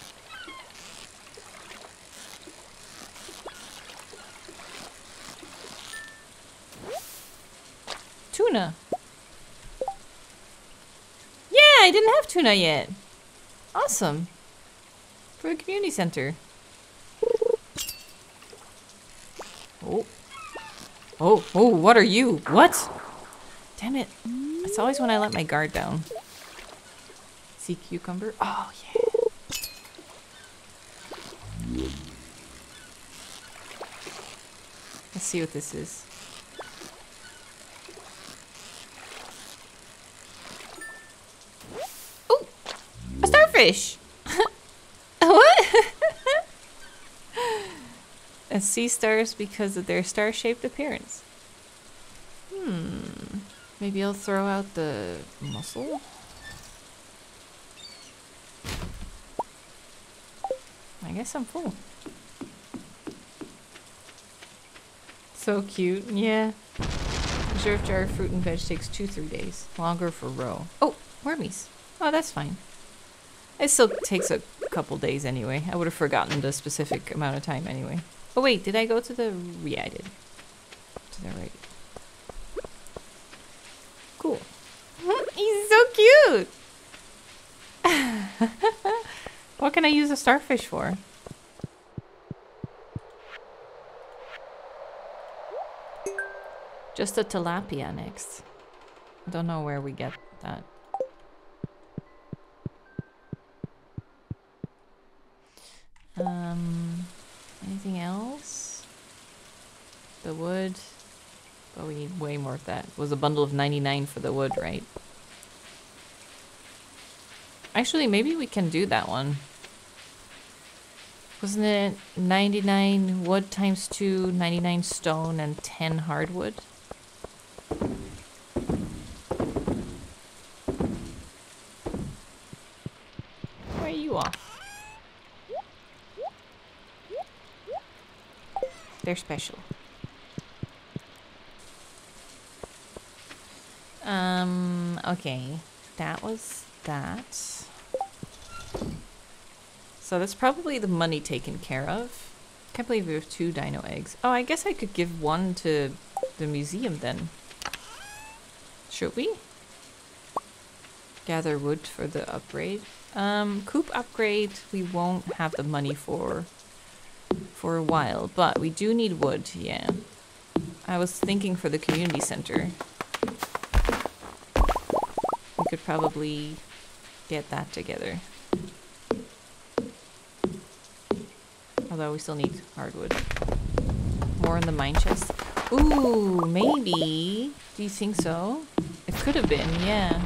Tuna. Yeah, I didn't have tuna yet. Awesome. For the community center. Oh. Oh, oh, what are you? What? Damn it. It's always when I let my guard down. Sea cucumber? Oh, yeah. Let's see what this is. Oh! A starfish! what? And sea stars because of their star-shaped appearance. Hmm. Maybe I'll throw out the mussel? I guess I'm full. So cute, yeah. Reserve jar of fruit and veg takes two, three days. Longer for roe. Oh, wormies. Oh, that's fine. It still takes a couple days anyway. I would have forgotten the specific amount of time anyway. Oh wait, did I go to the... Yeah, I did. To the right. Cool. [laughs] He's so cute! [laughs] what can I use a starfish for? Just a tilapia next. I don't know where we get that. Um, anything else? The wood. But we need way more of that. It was a bundle of 99 for the wood, right? Actually, maybe we can do that one. Wasn't it 99 wood times 2, 99 stone, and 10 hardwood? Where are you off? They're special. Um, okay. That was that. So that's probably the money taken care of. Can't believe we have two dino eggs. Oh, I guess I could give one to the museum then. Should we? Gather wood for the upgrade. Um, coop upgrade we won't have the money for for a while, but we do need wood, yeah. I was thinking for the community center. We could probably get that together. Although we still need hardwood. More in the mine chest. Ooh, maybe. Do you think so? It could have been, yeah.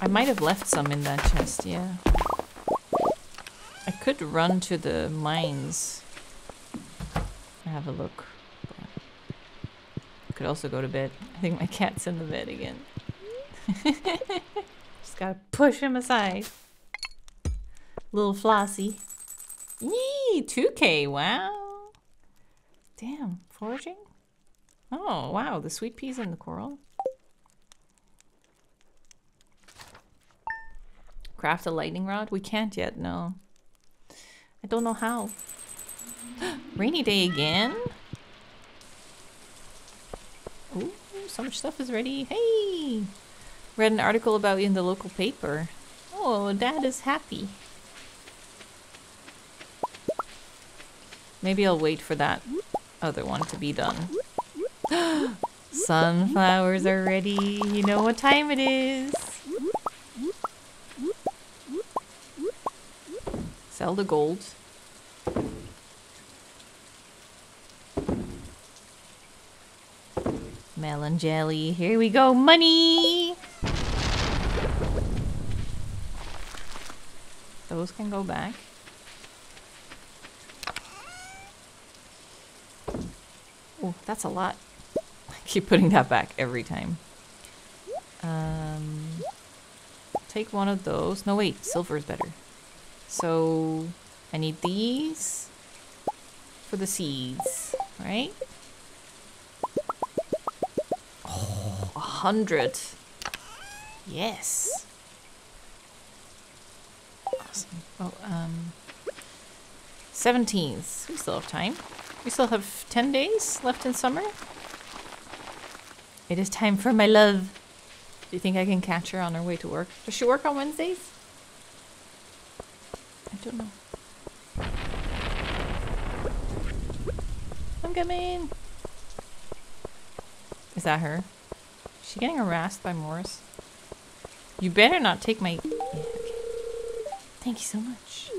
I might have left some in that chest, yeah. Could run to the mines. Have a look. Could also go to bed. I think my cat's in the bed again. [laughs] Just gotta push him aside. Little Flossie. Yee! 2k, wow. Damn, foraging? Oh, wow, the sweet peas and the coral. Craft a lightning rod? We can't yet, no. I don't know how. [gasps] Rainy day again? Ooh, so much stuff is ready. Hey! Read an article about you in the local paper. Oh, dad is happy. Maybe I'll wait for that other one to be done. [gasps] Sunflowers are ready. You know what time it is. Sell the gold. Melon jelly. Here we go. Money! Those can go back. Oh, that's a lot. [laughs] I keep putting that back every time. Um, take one of those. No, wait. Silver is better. So, I need these. for the seeds, right? A hundred. Yes. Awesome. Oh, um, 17th. We still have time. We still have 10 days left in summer. It is time for my love. Do you think I can catch her on her way to work? Does she work on Wednesdays? I don't know. Coming. Is that her? Is she getting harassed by Morris? You better not take my... Yeah, okay. Thank you so much.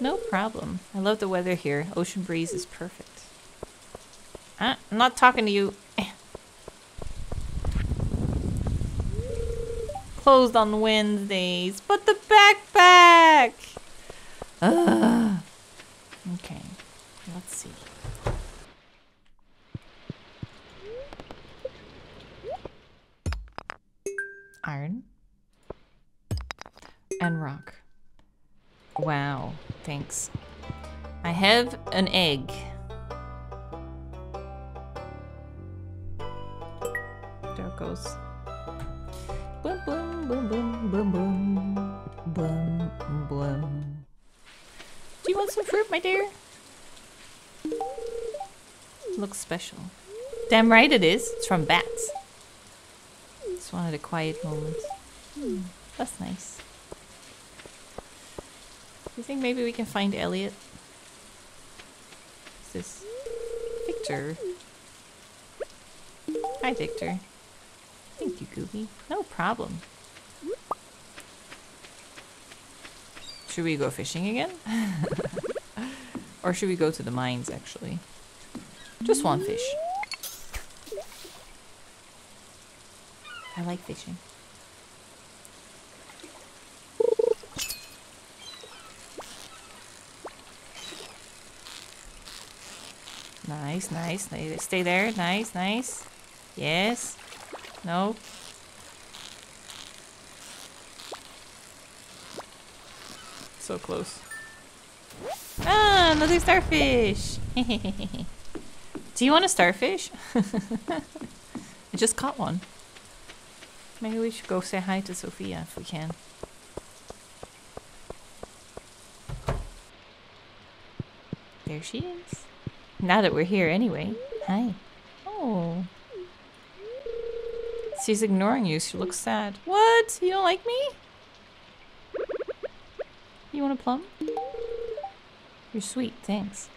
No problem. I love the weather here. Ocean breeze is perfect. Uh, I'm not talking to you. [laughs] Closed on Wednesdays. But the backpack! Ugh. Okay. Let's see. And rock. Wow. Thanks. I have an egg. There it goes. Boom, boom, boom, boom, boom, boom. Boom, boom. Do you want some fruit, my dear? Looks special. Damn right it is. It's from bats. Just wanted a quiet moment. Hmm, that's nice. Do you think maybe we can find Elliot? Is this? Victor. Hi, Victor. Thank you, Gooby. No problem. Should we go fishing again? [laughs] or should we go to the mines, actually? Just one fish. I like fishing. Nice, nice. Stay there. Nice, nice. Yes. No. So close. Ah, another starfish. [laughs] Do you want a starfish? [laughs] I just caught one. Maybe we should go say hi to Sophia if we can. There she is. Now that we're here anyway. Hi. Oh. She's ignoring you. She looks sad. What? You don't like me? You want a plum? You're sweet. Thanks.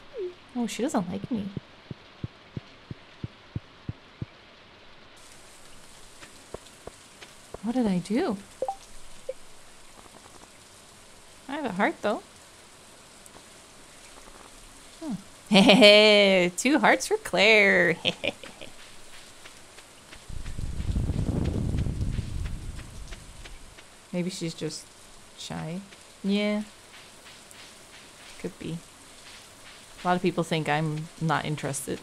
Oh, she doesn't like me. What did I do? I have a heart though. Oh. Hey, [laughs] two hearts for Claire. [laughs] Maybe she's just shy. Yeah. Could be. A lot of people think I'm not interested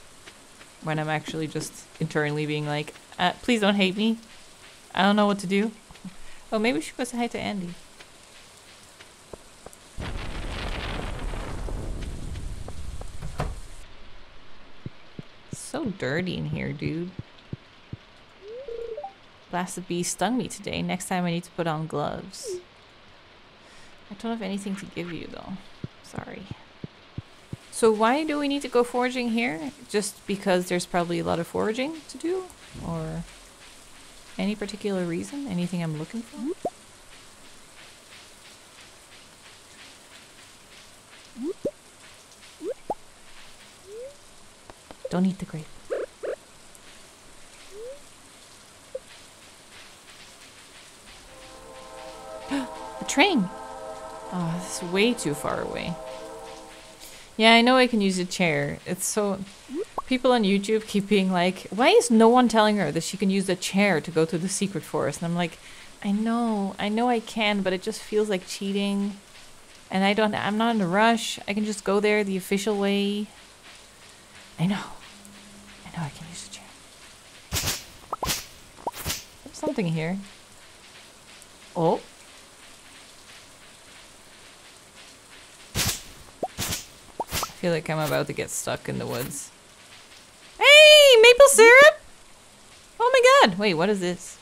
when I'm actually just internally being like, uh, please don't hate me. I don't know what to do. Oh, maybe she goes go say hi to Andy. so dirty in here, dude. Blasted bee stung me today. Next time I need to put on gloves. I don't have anything to give you, though. Sorry. So why do we need to go foraging here? Just because there's probably a lot of foraging to do? Or... Any particular reason? Anything I'm looking for? Don't eat the grape. Way too far away. Yeah, I know I can use a chair. It's so people on YouTube keep being like, why is no one telling her that she can use a chair to go to the secret forest? And I'm like, I know, I know I can, but it just feels like cheating. And I don't, I'm not in a rush. I can just go there the official way. I know. I know I can use a chair. There's something here. Oh. Feel like I'm about to get stuck in the woods. Hey, maple syrup! Oh my god! Wait, what is this?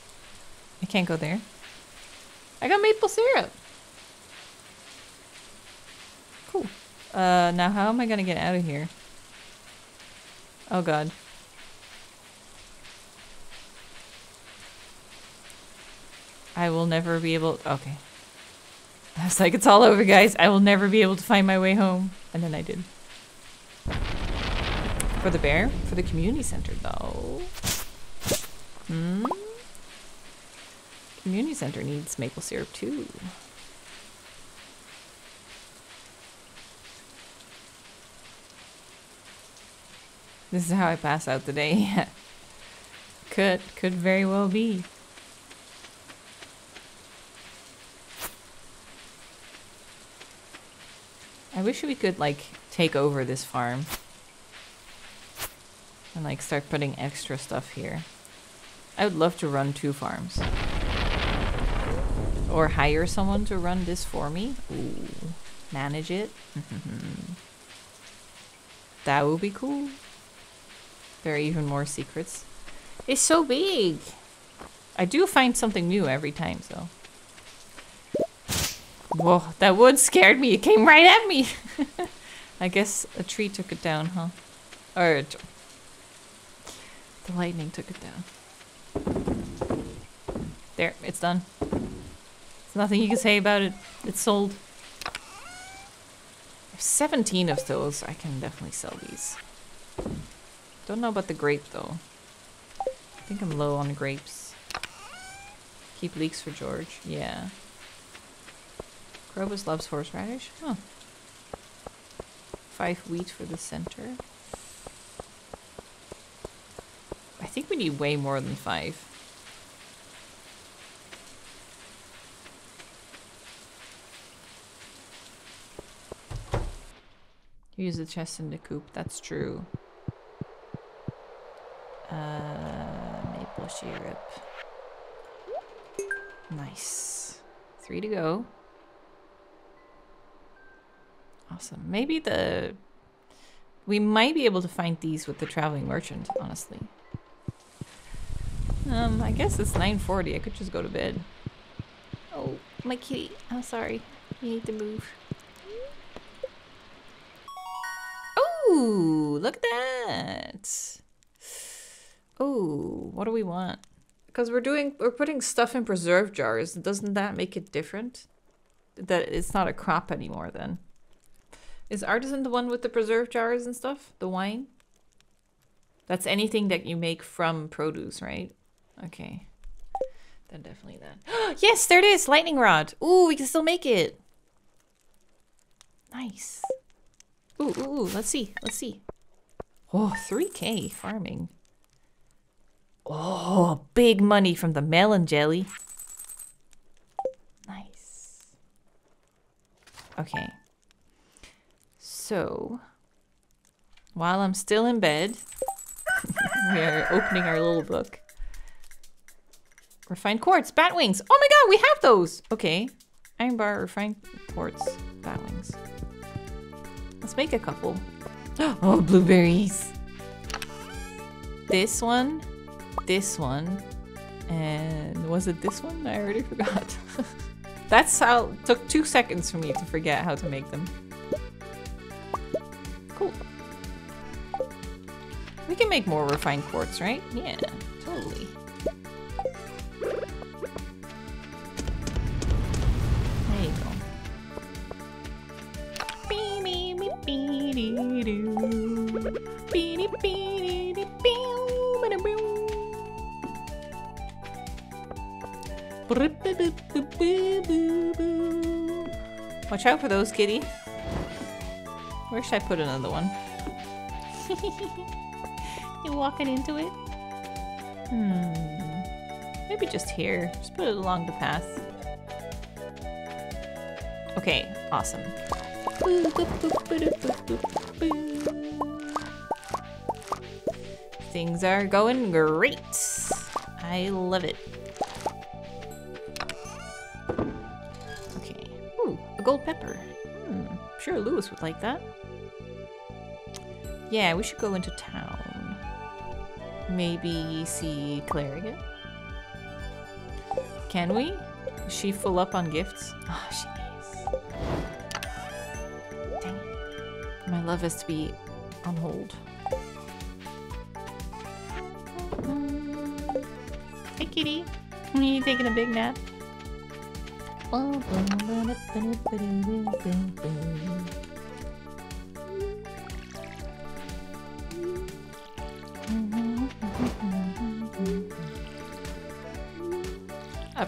I can't go there. I got maple syrup. Cool. Uh, now how am I gonna get out of here? Oh god. I will never be able- okay. [laughs] I was like, it's all over, guys. I will never be able to find my way home. And then I did. For the bear? For the community center, though. Hmm? Community center needs maple syrup, too. This is how I pass out the day. [laughs] could, could very well be. I wish we could, like, take over this farm. And, like, start putting extra stuff here. I would love to run two farms. Or hire someone to run this for me. Ooh. Manage it. [laughs] that would be cool. There are even more secrets. It's so big! I do find something new every time, so... Whoa, that wood scared me. It came right at me. [laughs] I guess a tree took it down, huh? Or the lightning took it down. There, it's done. There's nothing you can say about it. It's sold. 17 of those. I can definitely sell these. Don't know about the grape though. I think I'm low on grapes. Keep leeks for George. Yeah. Krobus loves horseradish. Huh. Five wheat for the center. I think we need way more than five. Use the chest in the coop. That's true. Uh, maple syrup. Nice. Three to go. Awesome. Maybe the... We might be able to find these with the traveling merchant, honestly. Um, I guess it's 9.40. I could just go to bed. Oh, my kitty. I'm sorry. You need to move. Oh, look at that. Oh, what do we want? Because we're doing, we're putting stuff in preserve jars. Doesn't that make it different? That it's not a crop anymore then. Is Artisan the one with the preserve jars and stuff? The wine? That's anything that you make from produce, right? Okay. Then definitely that. [gasps] yes, there it is! Lightning rod! Ooh, we can still make it! Nice. Ooh, ooh, ooh, let's see, let's see. Oh, 3k farming. Oh, big money from the melon jelly. Nice. Okay. So, while I'm still in bed, [laughs] we are opening our little book. Refined quartz, bat wings. Oh my god, we have those! Okay. Iron bar, refined quartz, bat wings. Let's make a couple. [gasps] Oh, blueberries. This one, this one, and was it this one? I already forgot. [laughs] That's how, took two seconds for me to forget how to make them. Cool. We can make more refined quartz, right? Yeah, totally. There you go. Watch out for those, kitty. Where should I put another one? [laughs] You're walking into it? Hmm. Maybe just here. Just put it along the path. Okay, awesome. Things are going great. I love it. Okay. Ooh, a gold pepper. Hmm. Sure, Lewis would like that. Yeah, we should go into town. Maybe see Claire again? Can we? Is she full up on gifts? Oh, she is. Dang it. My love has to be on hold. Mm. Hey, kitty. Are You taking a big nap?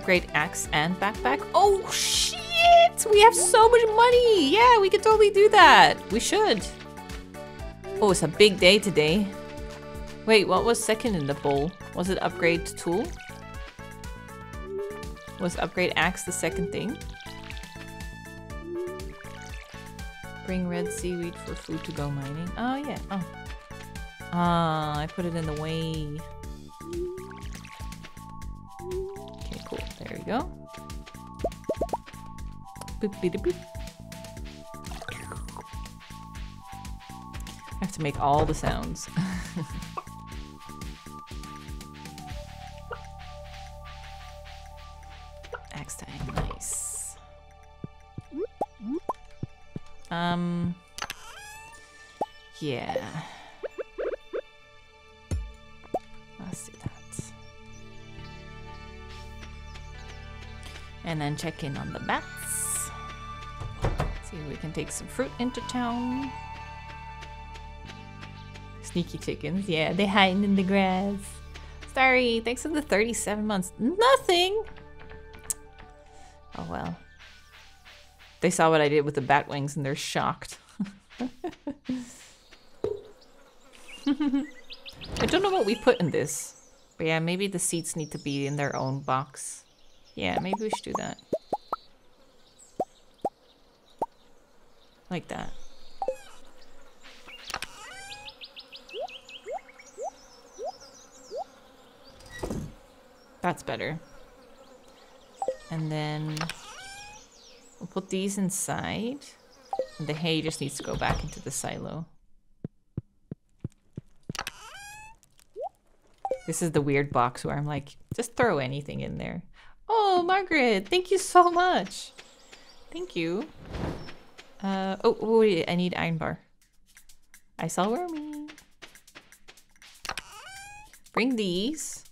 Upgrade axe and backpack. Oh shit! We have so much money! Yeah, we could totally do that. We should. Oh, it's a big day today. Wait, what was second in the bowl? Was it upgrade tool? Was upgrade axe the second thing? Bring red seaweed for food to go mining. Oh, yeah. Oh. Ah, I put it in the way. We go. Boop, beep, boop. I have to make all the sounds. [laughs] Axe time, nice. Um, yeah. And check in on the bats. See if we can take some fruit into town. Sneaky chickens, yeah, they're hiding in the grass. Sorry, thanks for the 37 months. Nothing! Oh well. They saw what I did with the bat wings and they're shocked. [laughs] I don't know what we put in this. But yeah, maybe the seats need to be in their own box. Yeah, maybe we should do that. Like that. That's better. And then we'll put these inside. And the hay just needs to go back into the silo. This is the weird box where I'm like, just throw anything in there. Oh, Margaret, thank you so much. Thank you. Uh, oh, oh wait, I need iron bar. I saw wormy. Bring these.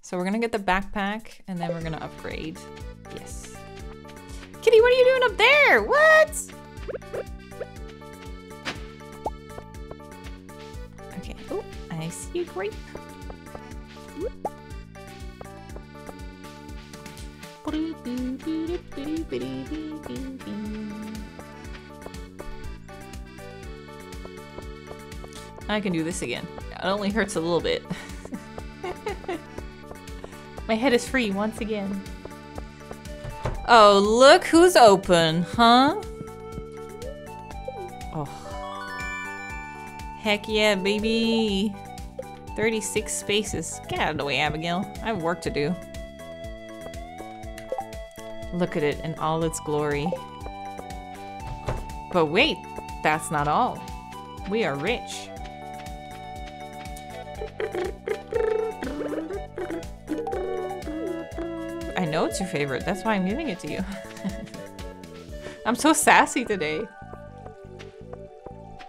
So we're gonna get the backpack and then we're gonna upgrade. Yes. Kitty, what are you doing up there? What? Okay. Oh, I see a grape. I can do this again. It only hurts a little bit. [laughs] My head is free once again. Oh, look who's open, huh? Oh. Heck yeah, baby. 36 spaces. Get out of the way, Abigail. I have work to do. Look at it in all its glory. But wait, that's not all. We are rich. I know it's your favorite. That's why I'm giving it to you. [laughs] I'm so sassy today.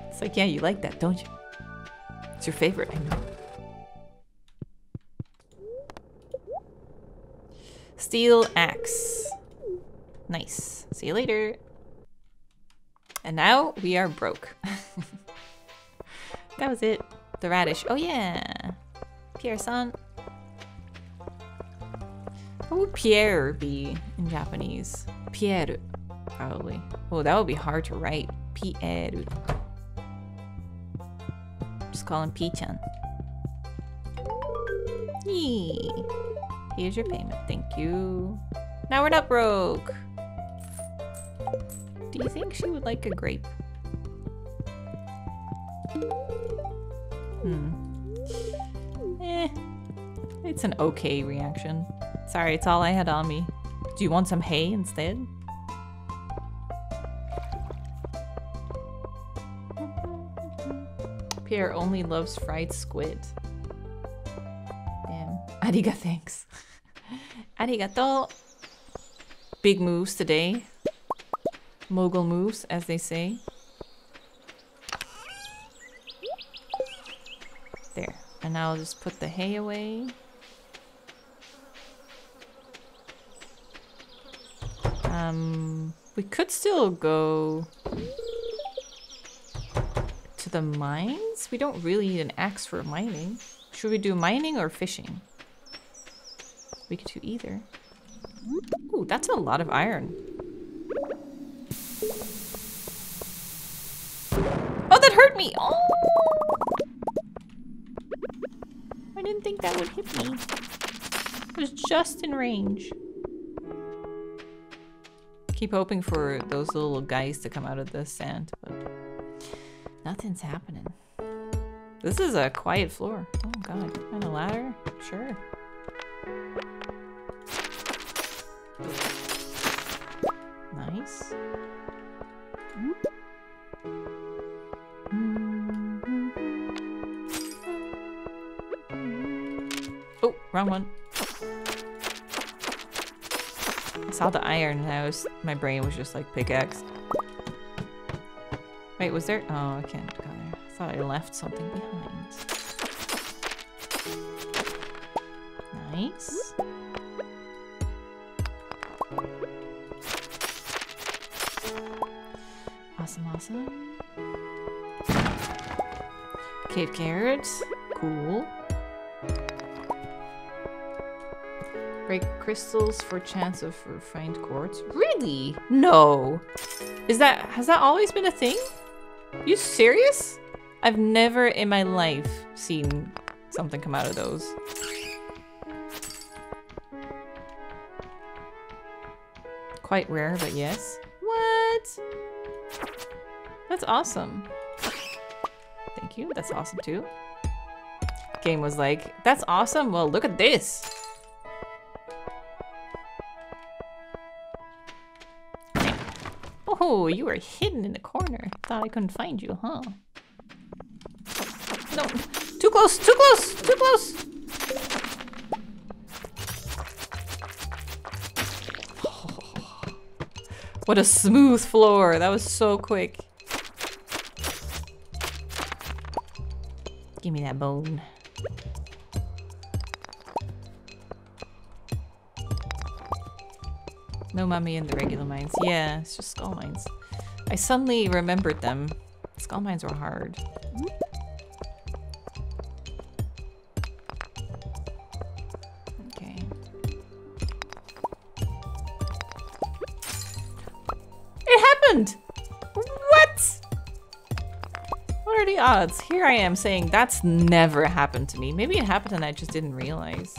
It's like, yeah, you like that, don't you? It's your favorite, I know. Steel axe. Nice. See you later. And now we are broke. [laughs] that was it. The radish. Oh yeah. Pierre-san. What would Pierre be in Japanese? Pierre, probably. Oh, that would be hard to write. Pierre. Just call him P-chan. Yee. Here's your payment. Thank you. Now we're not broke. Do you think she would like a grape? Hmm. Eh. It's an okay reaction. Sorry, it's all I had on me. Do you want some hay instead? Pierre only loves fried squid. Damn. Ariga, thanks. [laughs] Arigato. Big moves today. Mogul moves, as they say. There. And now I'll just put the hay away. Um, we could still go to the mines. We don't really need an axe for mining. Should we do mining or fishing? We could do either. Ooh, that's a lot of iron. Me! Oh! I didn't think that would hit me. It was just in range. Keep hoping for those little guys to come out of the sand, but nothing's happening. This is a quiet floor. Oh god. And a ladder? Sure. Iron was my brain was just like pickaxe. Wait, was there oh I can't go there. I thought I left something behind. Nice. Awesome, awesome. Cave carrots. Cool. Break crystals for chance of refined quartz. Really? No. Is that has that always been a thing? You serious? I've never in my life seen something come out of those. Quite rare, but yes. What? That's awesome. Thank you. That's awesome too. Game was like, that's awesome. Well, look at this. Oh, you were hidden in the corner. Thought I couldn't find you, huh? No, too close, too close, too close. [laughs] What a smooth floor. That was so quick. Give me that bone. No mummy in the regular mines. Yeah, it's just skull mines. I suddenly remembered them. Skull mines were hard. Okay. It happened! What? What are the odds? Here I am saying that's never happened to me. Maybe it happened and I just didn't realize.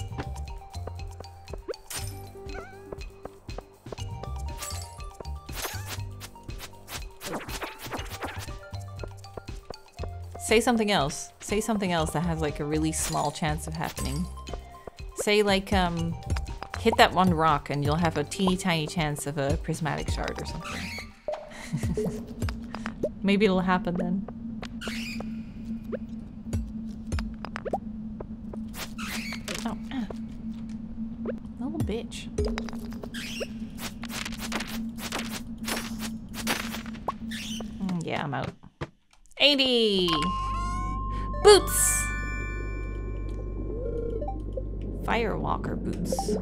Say something else. Say something else that has like a really small chance of happening. Say like, um, hit that one rock and you'll have a teeny tiny chance of a prismatic shard or something. [laughs] Maybe it'll happen then. Oh. [gasps] Little bitch. Mm, yeah, I'm out. 80! Boots! Firewalker boots.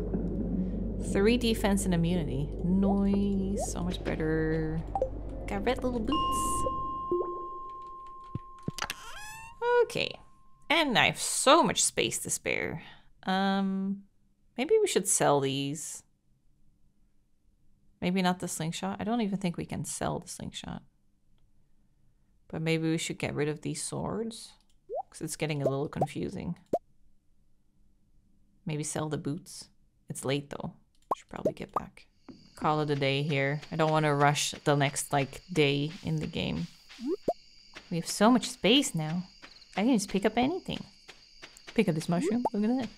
Three defense and immunity. Noise. So much better. Got red little boots. Okay. And I have so much space to spare. Um, maybe we should sell these. Maybe not the slingshot. I don't even think we can sell the slingshot. But maybe we should get rid of these swords. Because it's getting a little confusing. Maybe sell the boots. It's late though. Should probably get back. Call it a day here. I don't want to rush the next like day in the game. We have so much space now. I can just pick up anything. Pick up this mushroom. Look at that.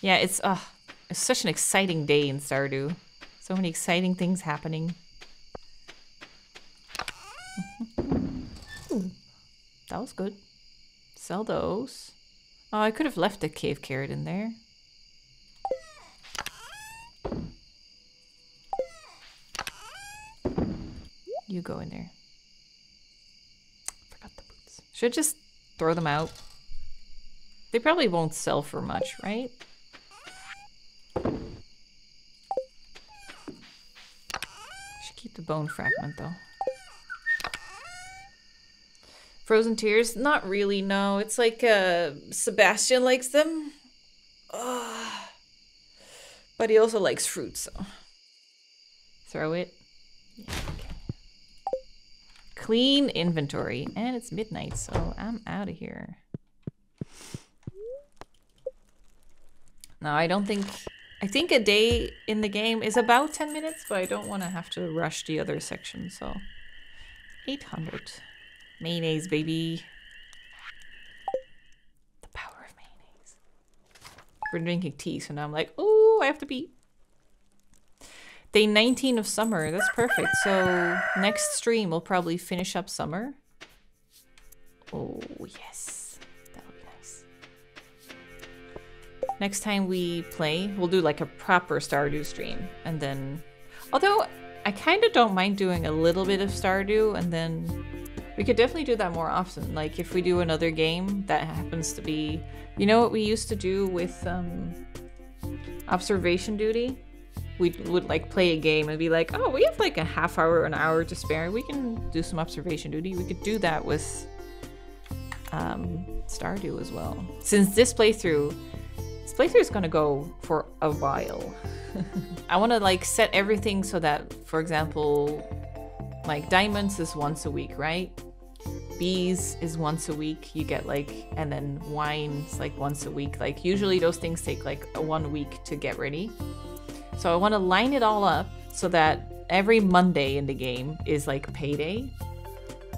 Yeah, it's uh it's such an exciting day in Stardew. So many exciting things happening. [laughs] That was good. Sell those. Oh, I could have left the cave carrot in there. You go in there. Forgot the boots. Should I just throw them out? They probably won't sell for much, right? Should keep the bone fragment though. Frozen Tears? Not really, no. It's like uh, Sebastian likes them. Ugh. But he also likes fruit, so. Throw it. Yeah, okay. Clean inventory. And it's midnight, so I'm out of here. No, I don't think... I think a day in the game is about 10 minutes, but I don't want to have to rush the other section, so... 800. Mayonnaise, baby. The power of mayonnaise. We're drinking tea, so now I'm like, oh, I have to pee. Day 19 of summer. That's perfect. So next stream, we'll probably finish up summer. Oh, yes. That'll be nice. Next time we play, we'll do like a proper Stardew stream. And then... Although, I kind of don't mind doing a little bit of Stardew and then we could definitely do that more often. Like if we do another game that happens to be, you know what we used to do with um, observation duty? We would like play a game and be like, oh, we have like a half hour, an hour to spare. We can do some observation duty. We could do that with um, Stardew as well. Since this playthrough, this playthrough is gonna go for a while. [laughs] I want to like set everything so that, for example, like diamonds is once a week, right? Bees is once a week. You get like and then wines like once a week. Like usually those things take like one week to get ready. So i want to line it all up so that every monday in the game is like payday.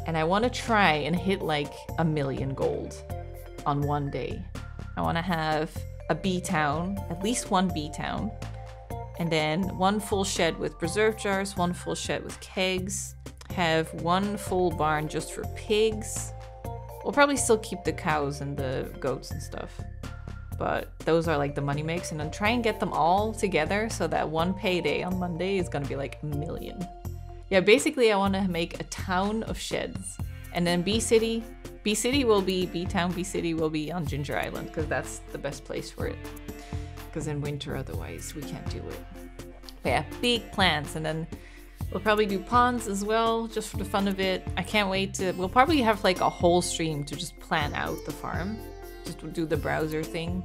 And i want to try and hit like a million gold on one day. I want to have a bee town at least one bee town and then one full shed with preserve jars one full shed with kegs have one full barn just for pigs. We'll probably still keep the cows and the goats and stuff. But those are like the money makes. And then try and get them all together so that one payday on Monday is gonna be like a million. Yeah, basically I want to make a town of sheds. And then B City, B City will be, B Town, B City will be on Ginger Island because that's the best place for it. Because in winter otherwise we can't do it. But yeah, big plants and then We'll probably do ponds as well, just for the fun of it. I can't wait to... We'll probably have like a whole stream to just plan out the farm. Just do the browser thing.